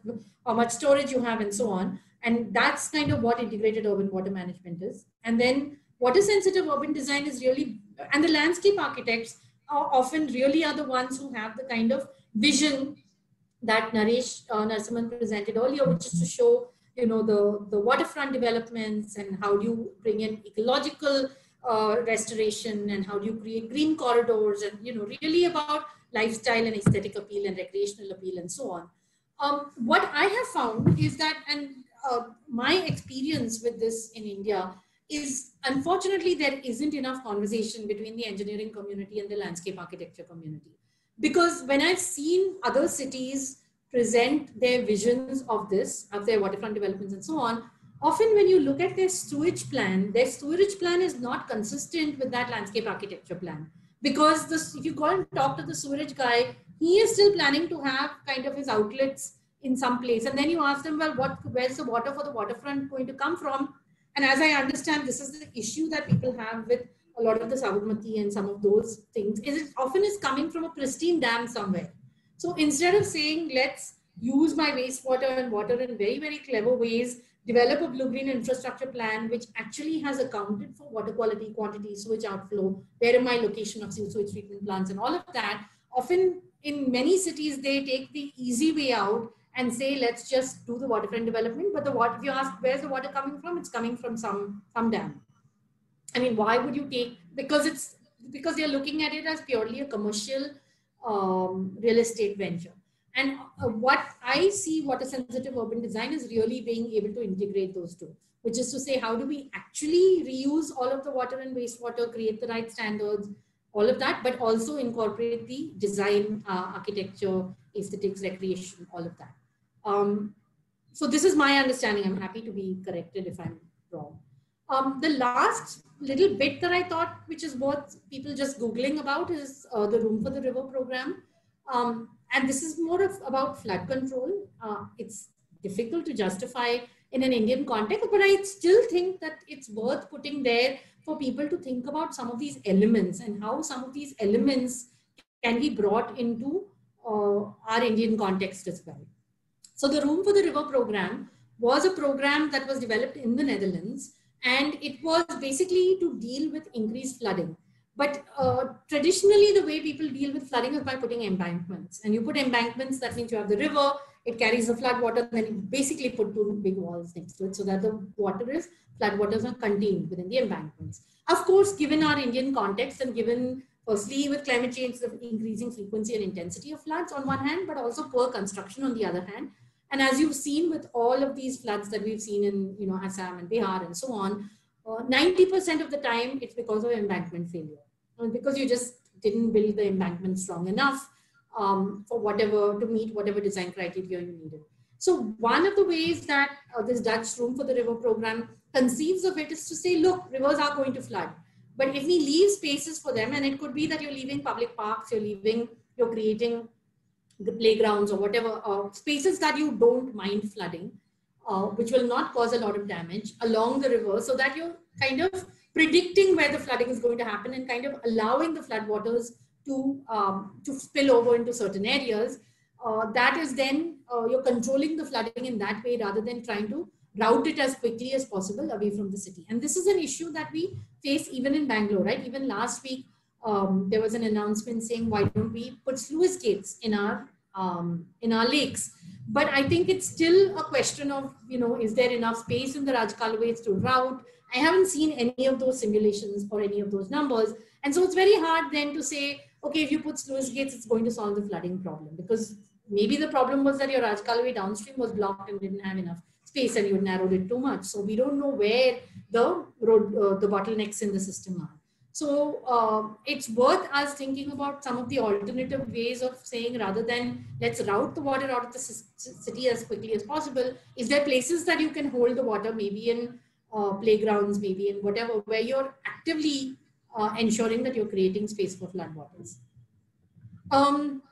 how much storage you have and so on. And that's kind of what integrated urban water management is. And then water sensitive urban design is really and the landscape architects are often really are the ones who have the kind of vision that Naresh uh, Narasimhan presented earlier, which is to show, you know, the, the waterfront developments and how do you bring in ecological uh, restoration and how do you create green corridors and, you know, really about lifestyle and aesthetic appeal and recreational appeal and so on. Um, what I have found is that, and uh, my experience with this in India is unfortunately there isn't enough conversation between the engineering community and the landscape architecture community. Because when i've seen other cities present their visions of this of their waterfront developments and so on often when you look at their sewage plan their sewage plan is not consistent with that landscape architecture plan. Because this, if you go and talk to the sewerage guy he is still planning to have kind of his outlets in some place. And then you ask them well what where's the water for the waterfront going to come from and as I understand, this is the issue that people have with a lot of the Sabarmati and some of those things, is it often is coming from a pristine dam somewhere. So instead of saying, let's use my wastewater and water in very, very clever ways, develop a blue-green infrastructure plan, which actually has accounted for water quality, quantity, sewage outflow, where am I location of sewage treatment plants and all of that. Often in many cities, they take the easy way out and say, let's just do the waterfront development. But the water, if you ask, where's the water coming from? It's coming from some, some dam. I mean, why would you take, because it's, because they're looking at it as purely a commercial um, real estate venture. And uh, what I see water sensitive urban design is really being able to integrate those two, which is to say, how do we actually reuse all of the water and wastewater, create the right standards, all of that, but also incorporate the design, uh, architecture, aesthetics, recreation, all of that. Um, so this is my understanding. I'm happy to be corrected if I'm wrong. Um, the last little bit that I thought, which is worth people just Googling about, is uh, the Room for the River program. Um, and this is more of about flood control. Uh, it's difficult to justify in an Indian context, but I still think that it's worth putting there for people to think about some of these elements and how some of these elements can be brought into uh, our Indian context as well. So the Room for the River program was a program that was developed in the Netherlands and it was basically to deal with increased flooding. But uh, traditionally, the way people deal with flooding is by putting embankments. And you put embankments, that means you have the river, it carries the flood water, then you basically put two big walls next to it so that the water is, flood waters are contained within the embankments. Of course, given our Indian context and given firstly with climate change, the increasing frequency and intensity of floods on one hand, but also poor construction on the other hand, and as you've seen with all of these floods that we've seen in, you know, Assam and Bihar and so on, 90% uh, of the time it's because of embankment failure. And because you just didn't build the embankment strong enough um, for whatever, to meet whatever design criteria you needed. So one of the ways that uh, this Dutch Room for the River program conceives of it is to say, look, rivers are going to flood. But if we leave spaces for them, and it could be that you're leaving public parks, you're leaving, you're creating the playgrounds or whatever, uh, spaces that you don't mind flooding, uh, which will not cause a lot of damage along the river so that you're kind of predicting where the flooding is going to happen and kind of allowing the floodwaters to, um, to spill over into certain areas. Uh, that is then uh, you're controlling the flooding in that way rather than trying to route it as quickly as possible away from the city. And this is an issue that we face even in Bangalore, right? Even last week, um, there was an announcement saying, why don't we put sluice gates in our, um, in our lakes? But I think it's still a question of, you know, is there enough space in the Rajkaluves to route? I haven't seen any of those simulations or any of those numbers. And so it's very hard then to say, okay, if you put sluice gates, it's going to solve the flooding problem because maybe the problem was that your Rajkaluve downstream was blocked and didn't have enough space and you narrowed it too much. So we don't know where the road, uh, the bottlenecks in the system are. So uh, it's worth us thinking about some of the alternative ways of saying rather than let's route the water out of the city as quickly as possible. Is there places that you can hold the water, maybe in uh, playgrounds, maybe in whatever, where you're actively uh, ensuring that you're creating space for floodwaters. Um,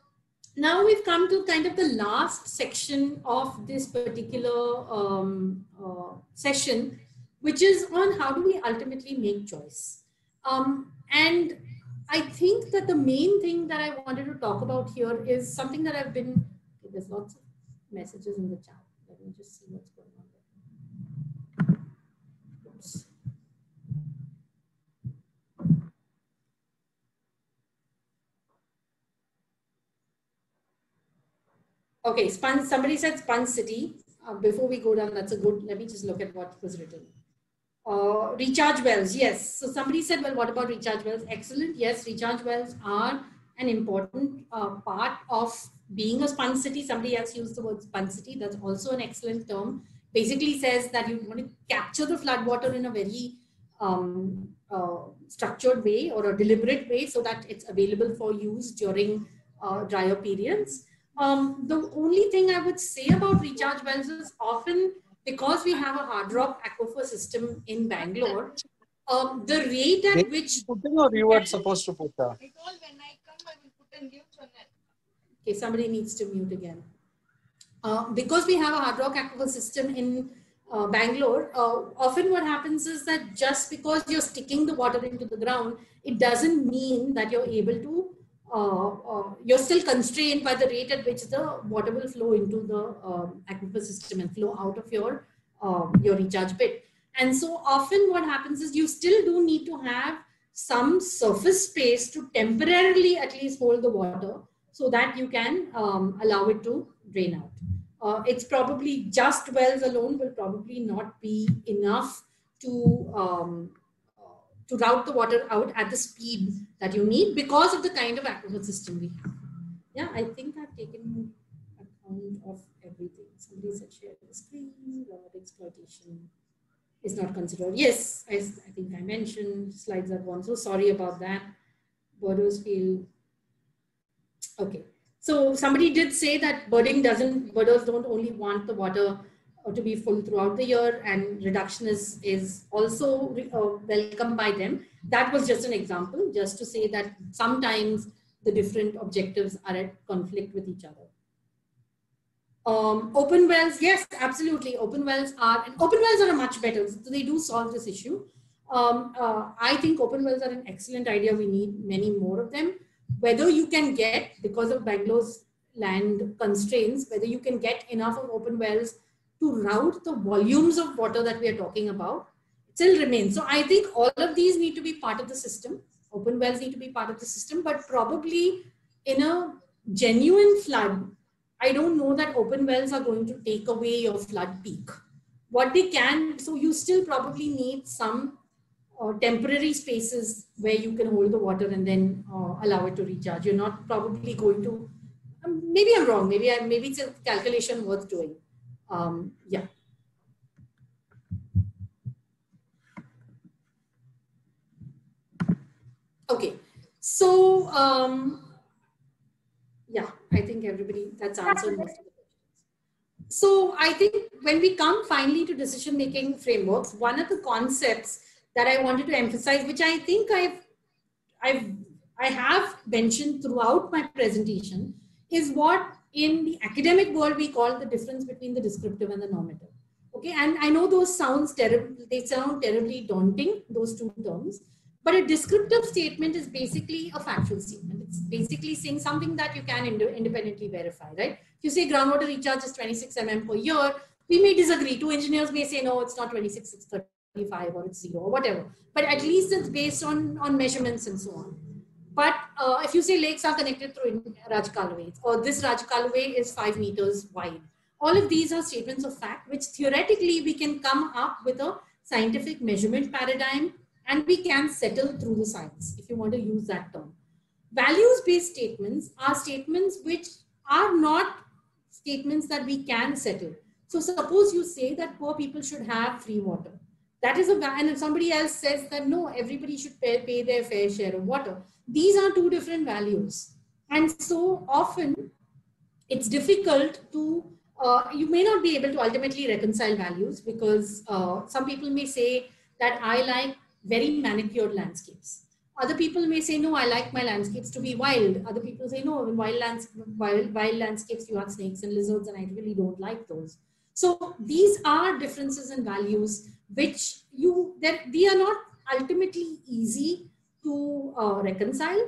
now we've come to kind of the last section of this particular um, uh, session, which is on how do we ultimately make choice. Um, and I think that the main thing that I wanted to talk about here is something that I've been, okay, there's lots of messages in the chat. Let me just see what's going on. Okay, Sponge, somebody said Sponge City. Uh, before we go down, that's a good, let me just look at what was written. Uh, recharge wells, yes. So somebody said, well, what about recharge wells? Excellent. Yes, recharge wells are an important uh, part of being a sponge city. Somebody else used the word sponge city. That's also an excellent term. Basically says that you want to capture the floodwater in a very um, uh, structured way or a deliberate way so that it's available for use during uh, drier periods. Um, the only thing I would say about recharge wells is often because we have a hard rock aquifer system in Bangalore, um, the rate at which putting or you were supposed to put that. Okay, somebody needs to mute again. Uh, because we have a hard rock aquifer system in uh, Bangalore, uh, often what happens is that just because you're sticking the water into the ground, it doesn't mean that you're able to uh, uh, you're still constrained by the rate at which the water will flow into the um, aquifer system and flow out of your um, your recharge pit. And so often what happens is you still do need to have some surface space to temporarily at least hold the water so that you can um, allow it to drain out. Uh, it's probably just wells alone will probably not be enough to um, to route the water out at the speed that you need because of the kind of aquifer system we have. Yeah, I think I've taken account of everything. Somebody said share the screen, robot exploitation is not considered. Yes, I, I think I mentioned slides are gone. So sorry about that. Birders feel okay. So somebody did say that birding doesn't, birders don't only want the water to be full throughout the year and reduction is, is also uh, welcome by them. That was just an example, just to say that sometimes the different objectives are at conflict with each other. Um, open wells, yes, absolutely. Open wells are, and open wells are much better, so they do solve this issue. Um, uh, I think open wells are an excellent idea. We need many more of them. Whether you can get, because of Bangalore's land constraints, whether you can get enough of open wells to route the volumes of water that we are talking about still remains. So I think all of these need to be part of the system. Open wells need to be part of the system, but probably in a genuine flood, I don't know that open wells are going to take away your flood peak. What they can, so you still probably need some uh, temporary spaces where you can hold the water and then uh, allow it to recharge. You're not probably going to, um, maybe I'm wrong, maybe, I, maybe it's a calculation worth doing um, yeah. Okay, so um, yeah, I think everybody that's answered most of the questions. So I think when we come finally to decision making frameworks, one of the concepts that I wanted to emphasize, which I think I've, I've, I have mentioned throughout my presentation, is what in the academic world we call the difference between the descriptive and the normative. Okay, and I know those sounds terrible, they sound terribly daunting, those two terms, but a descriptive statement is basically a factual statement. It's basically saying something that you can ind independently verify, right? If you say groundwater recharge is 26 mm per year, we may disagree. Two engineers may say, no, it's not 26, it's 35 or it's zero or whatever. But at least it's based on, on measurements and so on. But uh, if you say lakes are connected through Rajkaluve or this Rajkaluve is five meters wide, all of these are statements of fact, which theoretically we can come up with a scientific measurement paradigm and we can settle through the science, if you want to use that term. Values-based statements are statements which are not statements that we can settle. So suppose you say that poor people should have free water. That is a, and if somebody else says that no, everybody should pay, pay their fair share of water. These are two different values. And so often it's difficult to, uh, you may not be able to ultimately reconcile values because uh, some people may say that I like very manicured landscapes. Other people may say, no, I like my landscapes to be wild. Other people say, no, in wild, lands, wild, wild landscapes, you have snakes and lizards, and I really don't like those. So these are differences in values, which you, that they are not ultimately easy to uh, reconcile,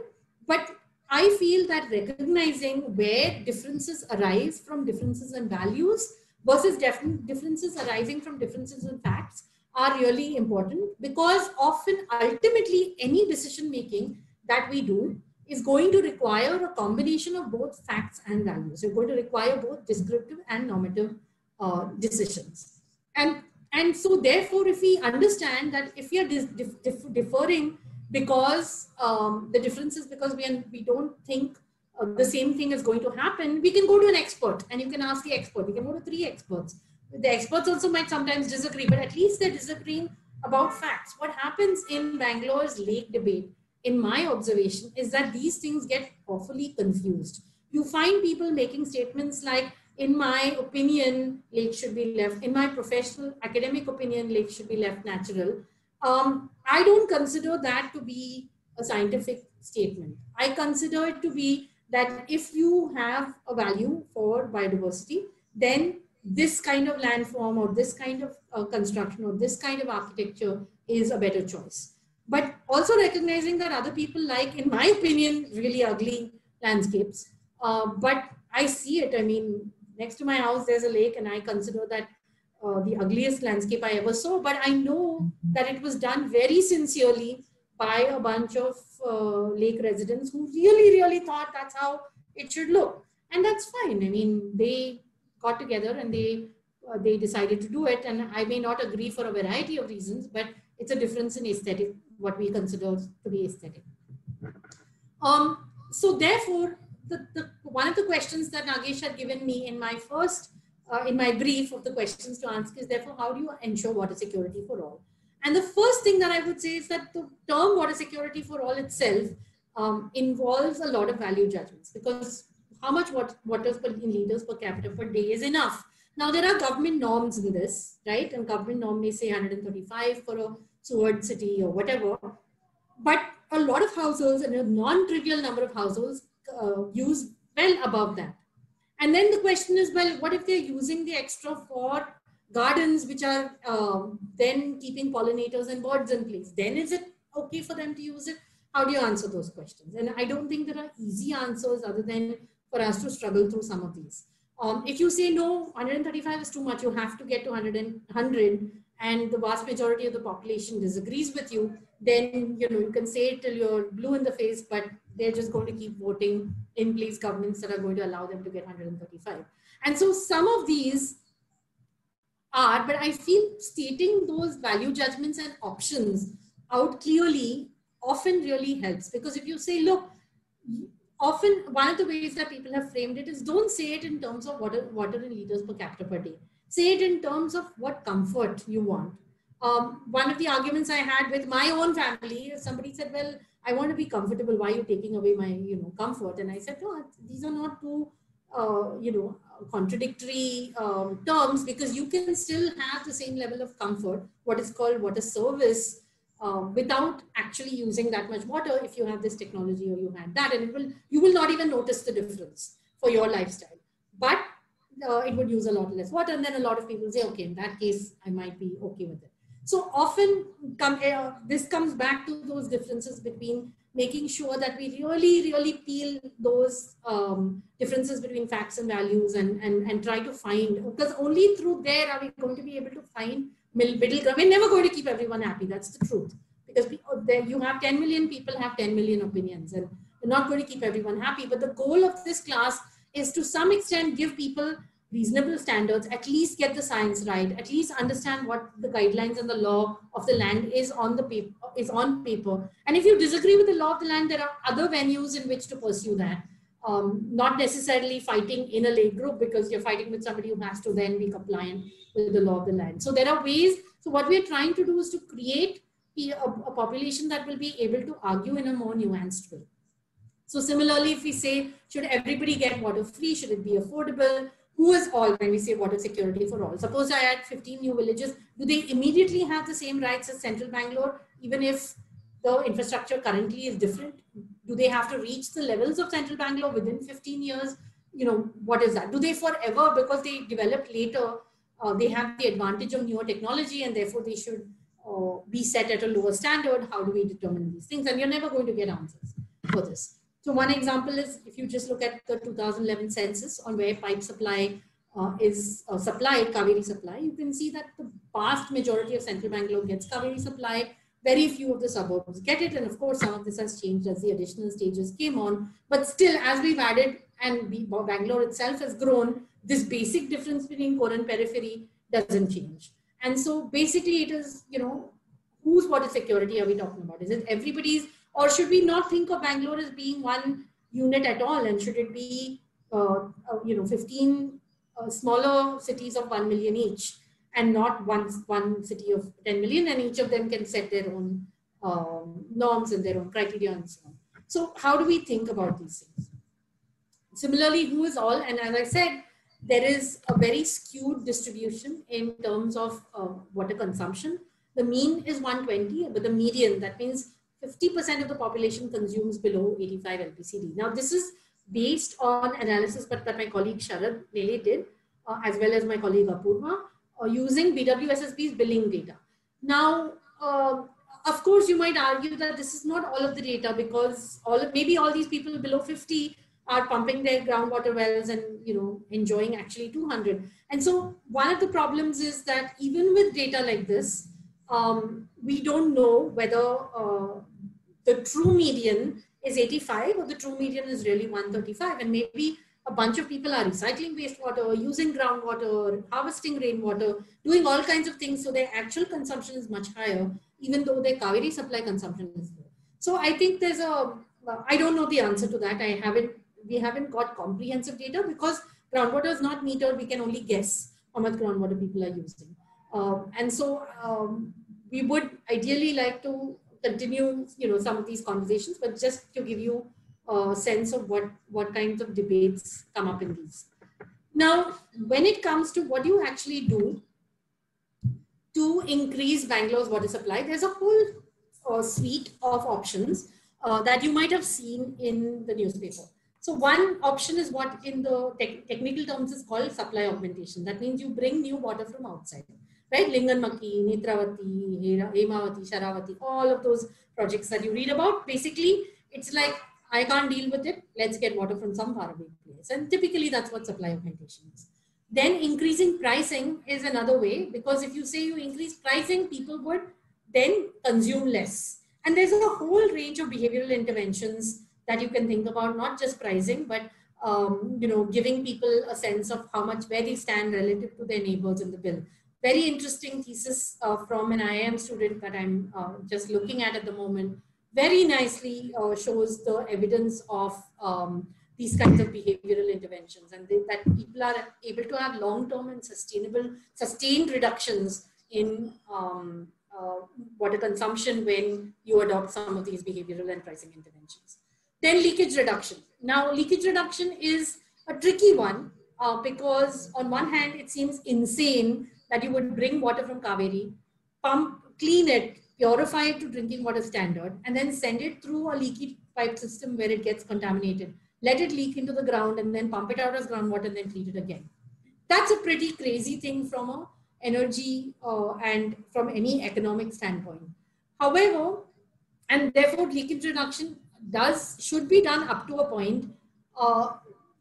but I feel that recognizing where differences arise from differences in values versus differences arising from differences in facts are really important because often ultimately any decision making that we do is going to require a combination of both facts and values. You're going to require both descriptive and normative uh, decisions. And, and so therefore, if we understand that if we are differing because um, the difference is because we, we don't think uh, the same thing is going to happen, we can go to an expert and you can ask the expert. We can go to three experts the experts also might sometimes disagree, but at least they're disagreeing about facts. What happens in Bangalore's lake debate, in my observation, is that these things get awfully confused. You find people making statements like, in my opinion, lake should be left, in my professional academic opinion, lake should be left natural. Um, I don't consider that to be a scientific statement. I consider it to be that if you have a value for biodiversity, then this kind of landform or this kind of uh, construction or this kind of architecture is a better choice. But also recognizing that other people like, in my opinion, really ugly landscapes. Uh, but I see it. I mean, next to my house, there's a lake and I consider that uh, the ugliest landscape I ever saw. But I know that it was done very sincerely by a bunch of uh, lake residents who really, really thought that's how it should look. And that's fine. I mean, they got together and they uh, they decided to do it. And I may not agree for a variety of reasons, but it's a difference in aesthetic, what we consider to be aesthetic. Um, so therefore, the, the, one of the questions that Nagesh had given me in my first, uh, in my brief of the questions to answer is therefore, how do you ensure water security for all? And the first thing that I would say is that the term water security for all itself um, involves a lot of value judgments because how much water per in liters per capita per day is enough. Now there are government norms in this, right? And government norm may say 135 for a sewered city or whatever. But a lot of households and a non-trivial number of households uh, use well above that. And then the question is, well, what if they're using the extra for gardens which are uh, then keeping pollinators and birds in place? Then is it okay for them to use it? How do you answer those questions? And I don't think there are easy answers other than for us to struggle through some of these. Um, if you say no, 135 is too much, you have to get to 100 and, 100 and the vast majority of the population disagrees with you, then you know you can say it till you're blue in the face, but they're just going to keep voting in place governments that are going to allow them to get 135. And so some of these are, but I feel stating those value judgments and options out clearly often really helps because if you say, look, often one of the ways that people have framed it is don't say it in terms of water, water in liters per capita per day. Say it in terms of what comfort you want. Um, one of the arguments I had with my own family, somebody said, well, I want to be comfortable. Why are you taking away my, you know, comfort? And I said, no, these are not two, uh, you know, contradictory um, terms because you can still have the same level of comfort, what is called water service uh, without actually using that much water if you have this technology or you had that and will you will not even notice the difference for your lifestyle but uh, it would use a lot less water and then a lot of people say okay in that case i might be okay with it so often come, uh, this comes back to those differences between making sure that we really really peel those um, differences between facts and values and, and and try to find because only through there are we going to be able to find middle ground. We're never going to keep everyone happy. That's the truth. Because we, oh, you have 10 million people have 10 million opinions, and we're not going to keep everyone happy. But the goal of this class is to some extent give people reasonable standards, at least get the science right, at least understand what the guidelines and the law of the land is on the paper is on paper. And if you disagree with the law of the land, there are other venues in which to pursue that. Um, not necessarily fighting in a lake group because you're fighting with somebody who has to then be compliant with the law of the land. So there are ways. So what we're trying to do is to create a, a population that will be able to argue in a more nuanced way. So similarly, if we say, should everybody get water free? Should it be affordable? Who is all when we say water security for all? Suppose I add 15 new villages. Do they immediately have the same rights as central Bangalore, even if the infrastructure currently is different? Do they have to reach the levels of central Bangalore within 15 years? You know, what is that? Do they forever, because they developed later, uh, they have the advantage of newer technology and therefore they should uh, be set at a lower standard. How do we determine these things? And you're never going to get answers for this. So one example is if you just look at the 2011 census on where pipe supply uh, is uh, supplied, Kaveri supply, you can see that the vast majority of central Bangalore gets Kaveri supply. Very few of the suburbs get it. And of course, some of this has changed as the additional stages came on. But still, as we've added and Bangalore itself has grown, this basic difference between core and periphery doesn't change. And so basically it is, you know, whose water security are we talking about? Is it everybody's, or should we not think of Bangalore as being one unit at all? And should it be, uh, uh, you know, 15 uh, smaller cities of 1 million each and not one, one city of 10 million and each of them can set their own um, norms and their own criteria and so on. So how do we think about these things? Similarly, who is all, and as I said, there is a very skewed distribution in terms of uh, water consumption. The mean is 120, but the median, that means 50% of the population consumes below 85 LPCD. Now, this is based on analysis but that my colleague Sharad Lele did, uh, as well as my colleague Apurva, uh, using BWSSB's billing data. Now, uh, of course, you might argue that this is not all of the data because all of, maybe all these people below 50 are pumping their groundwater wells and you know enjoying actually 200 and so one of the problems is that even with data like this um, we don't know whether uh, the true median is 85 or the true median is really 135 and maybe a bunch of people are recycling wastewater using groundwater harvesting rainwater doing all kinds of things so their actual consumption is much higher even though their Kaveri supply consumption is low so i think there's a I don't know the answer to that. I haven't we haven't got comprehensive data because groundwater is not metered. We can only guess how much groundwater people are using. Um, and so um, we would ideally like to continue, you know, some of these conversations, but just to give you a sense of what, what kinds of debates come up in these. Now, when it comes to what you actually do to increase Bangalore's water supply, there's a whole uh, suite of options uh, that you might have seen in the newspaper. So one option is what in the te technical terms is called supply augmentation. That means you bring new water from outside, right? Linganamakki, Netravati, Hemavati, Sharavati, all of those projects that you read about. Basically, it's like, I can't deal with it. Let's get water from some faraway place. And typically that's what supply augmentation is. Then increasing pricing is another way because if you say you increase pricing, people would then consume less. And there's a whole range of behavioral interventions that you can think about, not just pricing, but um, you know, giving people a sense of how much where they stand relative to their neighbors in the bill. Very interesting thesis uh, from an IIM student that I'm uh, just looking at at the moment. Very nicely uh, shows the evidence of um, these kinds of behavioral interventions and they, that people are able to have long-term and sustainable, sustained reductions in um, uh, water consumption when you adopt some of these behavioral and pricing interventions. Then leakage reduction. Now, leakage reduction is a tricky one uh, because on one hand, it seems insane that you would bring water from Kaveri, pump, clean it, purify it to drinking water standard, and then send it through a leaky pipe system where it gets contaminated. Let it leak into the ground and then pump it out as groundwater and then treat it again. That's a pretty crazy thing from a energy uh, and from any economic standpoint. However, and therefore leakage reduction does should be done up to a point. Uh,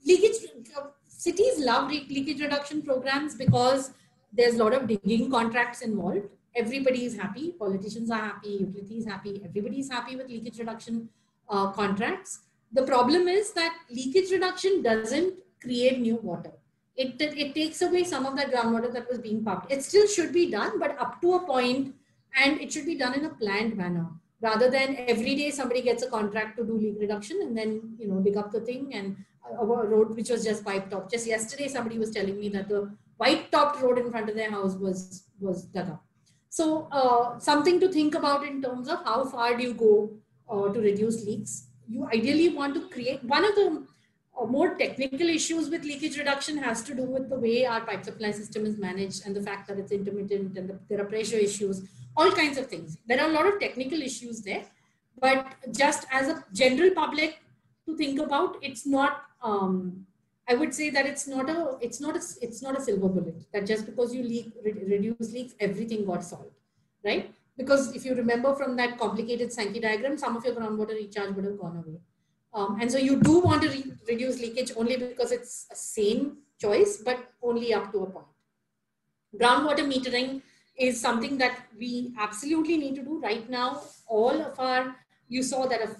leakage uh, cities love leakage reduction programs because there's a lot of digging contracts involved. Everybody is happy. Politicians are happy. Utilities happy. Everybody is happy with leakage reduction uh, contracts. The problem is that leakage reduction doesn't create new water. It, it takes away some of that groundwater that was being pumped. It still should be done, but up to a point, and it should be done in a planned manner rather than every day somebody gets a contract to do leak reduction and then you know dig up the thing and a road which was just piped top. Just yesterday, somebody was telling me that the white topped road in front of their house was was dug up. So uh, something to think about in terms of how far do you go uh, to reduce leaks. You ideally want to create one of the uh, more technical issues with leakage reduction has to do with the way our pipe supply system is managed and the fact that it's intermittent and the, there are pressure issues, all kinds of things. There are a lot of technical issues there, but just as a general public to think about, it's not um, I would say that it's not a it's not a it's not a silver bullet that just because you leak re reduce leaks everything got solved, right? Because if you remember from that complicated Sankey diagram, some of your groundwater recharge would have gone away. Um, and so you do want to re reduce leakage only because it's a sane choice, but only up to a point. Groundwater metering is something that we absolutely need to do right now. All of our, you saw that a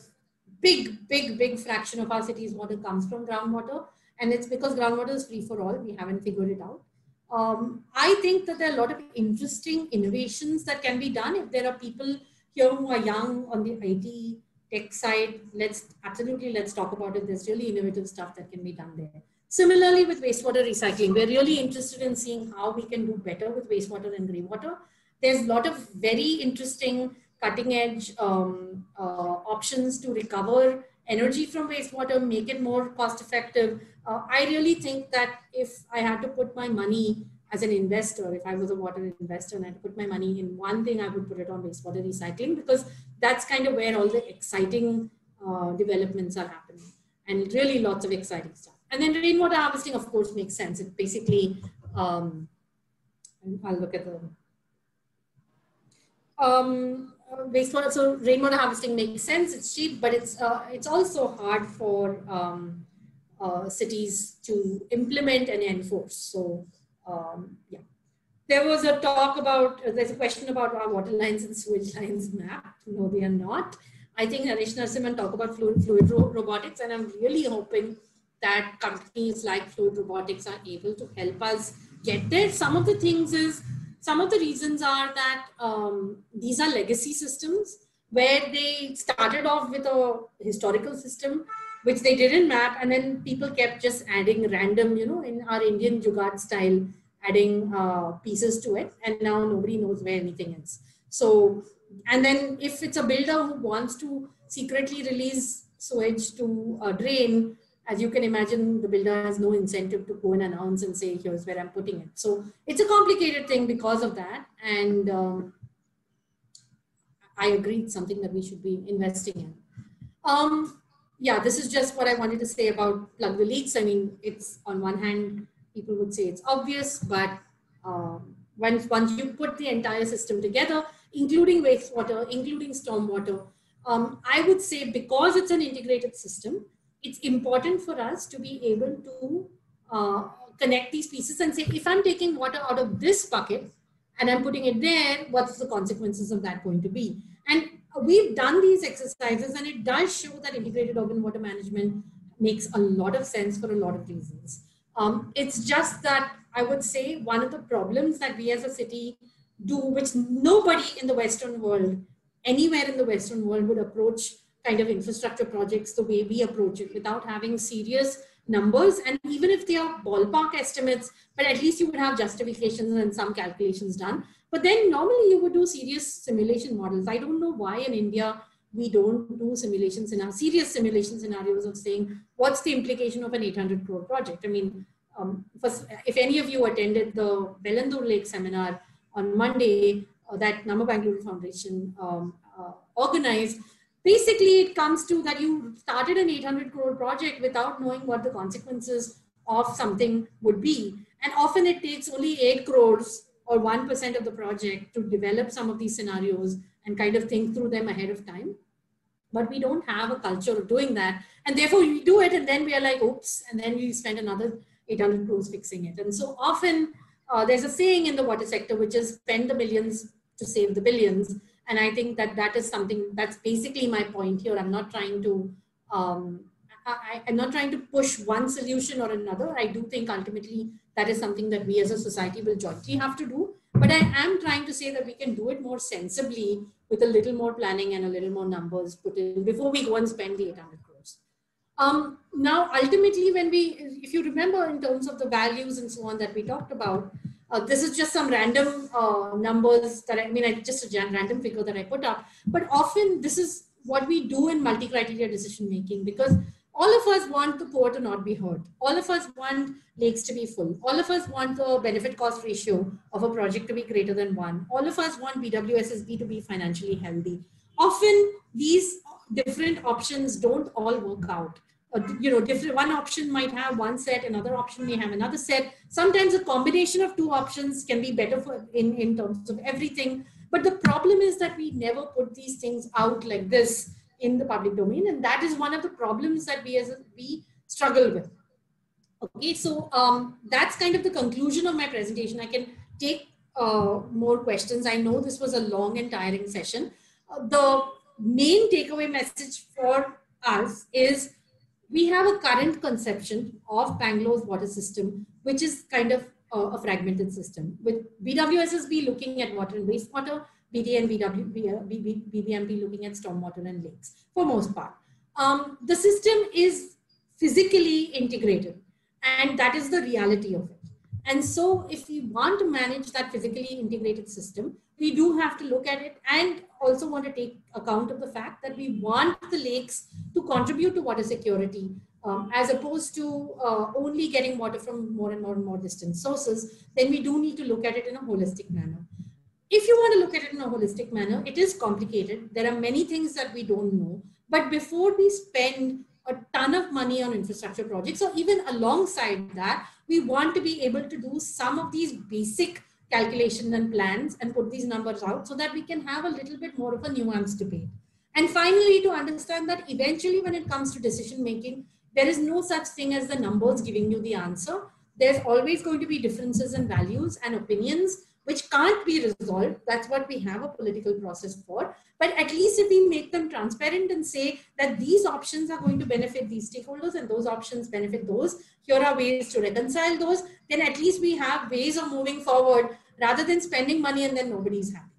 big, big, big fraction of our city's water comes from groundwater. And it's because groundwater is free for all. We haven't figured it out. Um, I think that there are a lot of interesting innovations that can be done. If there are people here who are young on the IT tech side, let's absolutely let's talk about it. There's really innovative stuff that can be done there. Similarly, with wastewater recycling, we're really interested in seeing how we can do better with wastewater and grey water. There's a lot of very interesting cutting edge um, uh, options to recover energy from wastewater, make it more cost effective. Uh, I really think that if I had to put my money as an investor, if I was a water investor and I put my money in one thing, I would put it on wastewater recycling because that's kind of where all the exciting uh, developments are happening and really lots of exciting stuff. And then rainwater harvesting, of course, makes sense. It basically, um, I'll look at the um, wastewater, so rainwater harvesting makes sense. It's cheap, but it's uh, it's also hard for um, uh, cities to implement and enforce. So um, yeah, there was a talk about. Uh, there's a question about our water lines and sewage lines mapped. No, they are not. I think Harish Narasimhan talked about fluid, fluid ro robotics, and I'm really hoping that companies like Fluid Robotics are able to help us get there. Some of the things is some of the reasons are that um, these are legacy systems where they started off with a historical system which they didn't map and then people kept just adding random you know in our indian jugaad style adding uh, pieces to it and now nobody knows where anything is. So and then if it's a builder who wants to secretly release sewage to a drain as you can imagine, the builder has no incentive to go and announce and say, here's where I'm putting it. So it's a complicated thing because of that. And um, I agree, it's something that we should be investing in. Um, yeah, this is just what I wanted to say about plug the leaks. I mean, it's on one hand, people would say it's obvious, but um, once, once you put the entire system together, including wastewater, including stormwater, um, I would say because it's an integrated system, it's important for us to be able to uh, connect these pieces and say, if I'm taking water out of this bucket and I'm putting it there, what's the consequences of that going to be? And we've done these exercises and it does show that integrated urban water management makes a lot of sense for a lot of reasons. Um, it's just that I would say one of the problems that we as a city do, which nobody in the Western world, anywhere in the Western world would approach kind of infrastructure projects the way we approach it without having serious numbers. And even if they are ballpark estimates, but at least you would have justifications and some calculations done. But then normally you would do serious simulation models. I don't know why in India we don't do simulations in our serious simulation scenarios of saying what's the implication of an 800 crore project. I mean, um, first, if any of you attended the Bellandur Lake seminar on Monday, uh, that Namma Bangalore Foundation um, uh, organized, basically it comes to that you started an 800 crore project without knowing what the consequences of something would be. And often it takes only 8 crores or 1% of the project to develop some of these scenarios and kind of think through them ahead of time. But we don't have a culture of doing that. And therefore we do it and then we are like, oops, and then we spend another 800 crores fixing it. And so often uh, there's a saying in the water sector, which is spend the millions to save the billions. And I think that that is something that's basically my point here. I'm not trying to, um, I, I'm not trying to push one solution or another. I do think ultimately that is something that we as a society will jointly have to do. But I am trying to say that we can do it more sensibly with a little more planning and a little more numbers put in before we go and spend the 800 crores. Um, now, ultimately, when we, if you remember in terms of the values and so on that we talked about, uh, this is just some random uh, numbers that I mean, I, just a random figure that I put up. But often this is what we do in multi-criteria decision making because all of us want the poor to not be hurt. All of us want lakes to be full. All of us want the benefit cost ratio of a project to be greater than one. All of us want BWSSB to be financially healthy. Often these different options don't all work out you know, different one option might have one set, another option may have another set. Sometimes a combination of two options can be better for in, in terms of everything. But the problem is that we never put these things out like this in the public domain. And that is one of the problems that we as we struggle with. Okay, so um, that's kind of the conclusion of my presentation. I can take uh, more questions. I know this was a long and tiring session. Uh, the main takeaway message for us is we have a current conception of Bangalore's water system, which is kind of a, a fragmented system with BWSSB looking at water and wastewater, BD and BW, BBMP looking at stormwater and lakes for most part. Um, the system is physically integrated and that is the reality of it. And so if we want to manage that physically integrated system, we do have to look at it and also want to take account of the fact that we want the lakes to contribute to water security um, as opposed to uh, only getting water from more and more and more distant sources, then we do need to look at it in a holistic manner. If you want to look at it in a holistic manner, it is complicated. There are many things that we don't know. But before we spend a ton of money on infrastructure projects, or even alongside that, we want to be able to do some of these basic calculations and plans and put these numbers out so that we can have a little bit more of a nuanced debate. And finally, to understand that eventually when it comes to decision making, there is no such thing as the numbers giving you the answer. There's always going to be differences in values and opinions which can't be resolved. That's what we have a political process for. But at least if we make them transparent and say that these options are going to benefit these stakeholders and those options benefit those, here are ways to reconcile those, then at least we have ways of moving forward rather than spending money and then nobody's happy.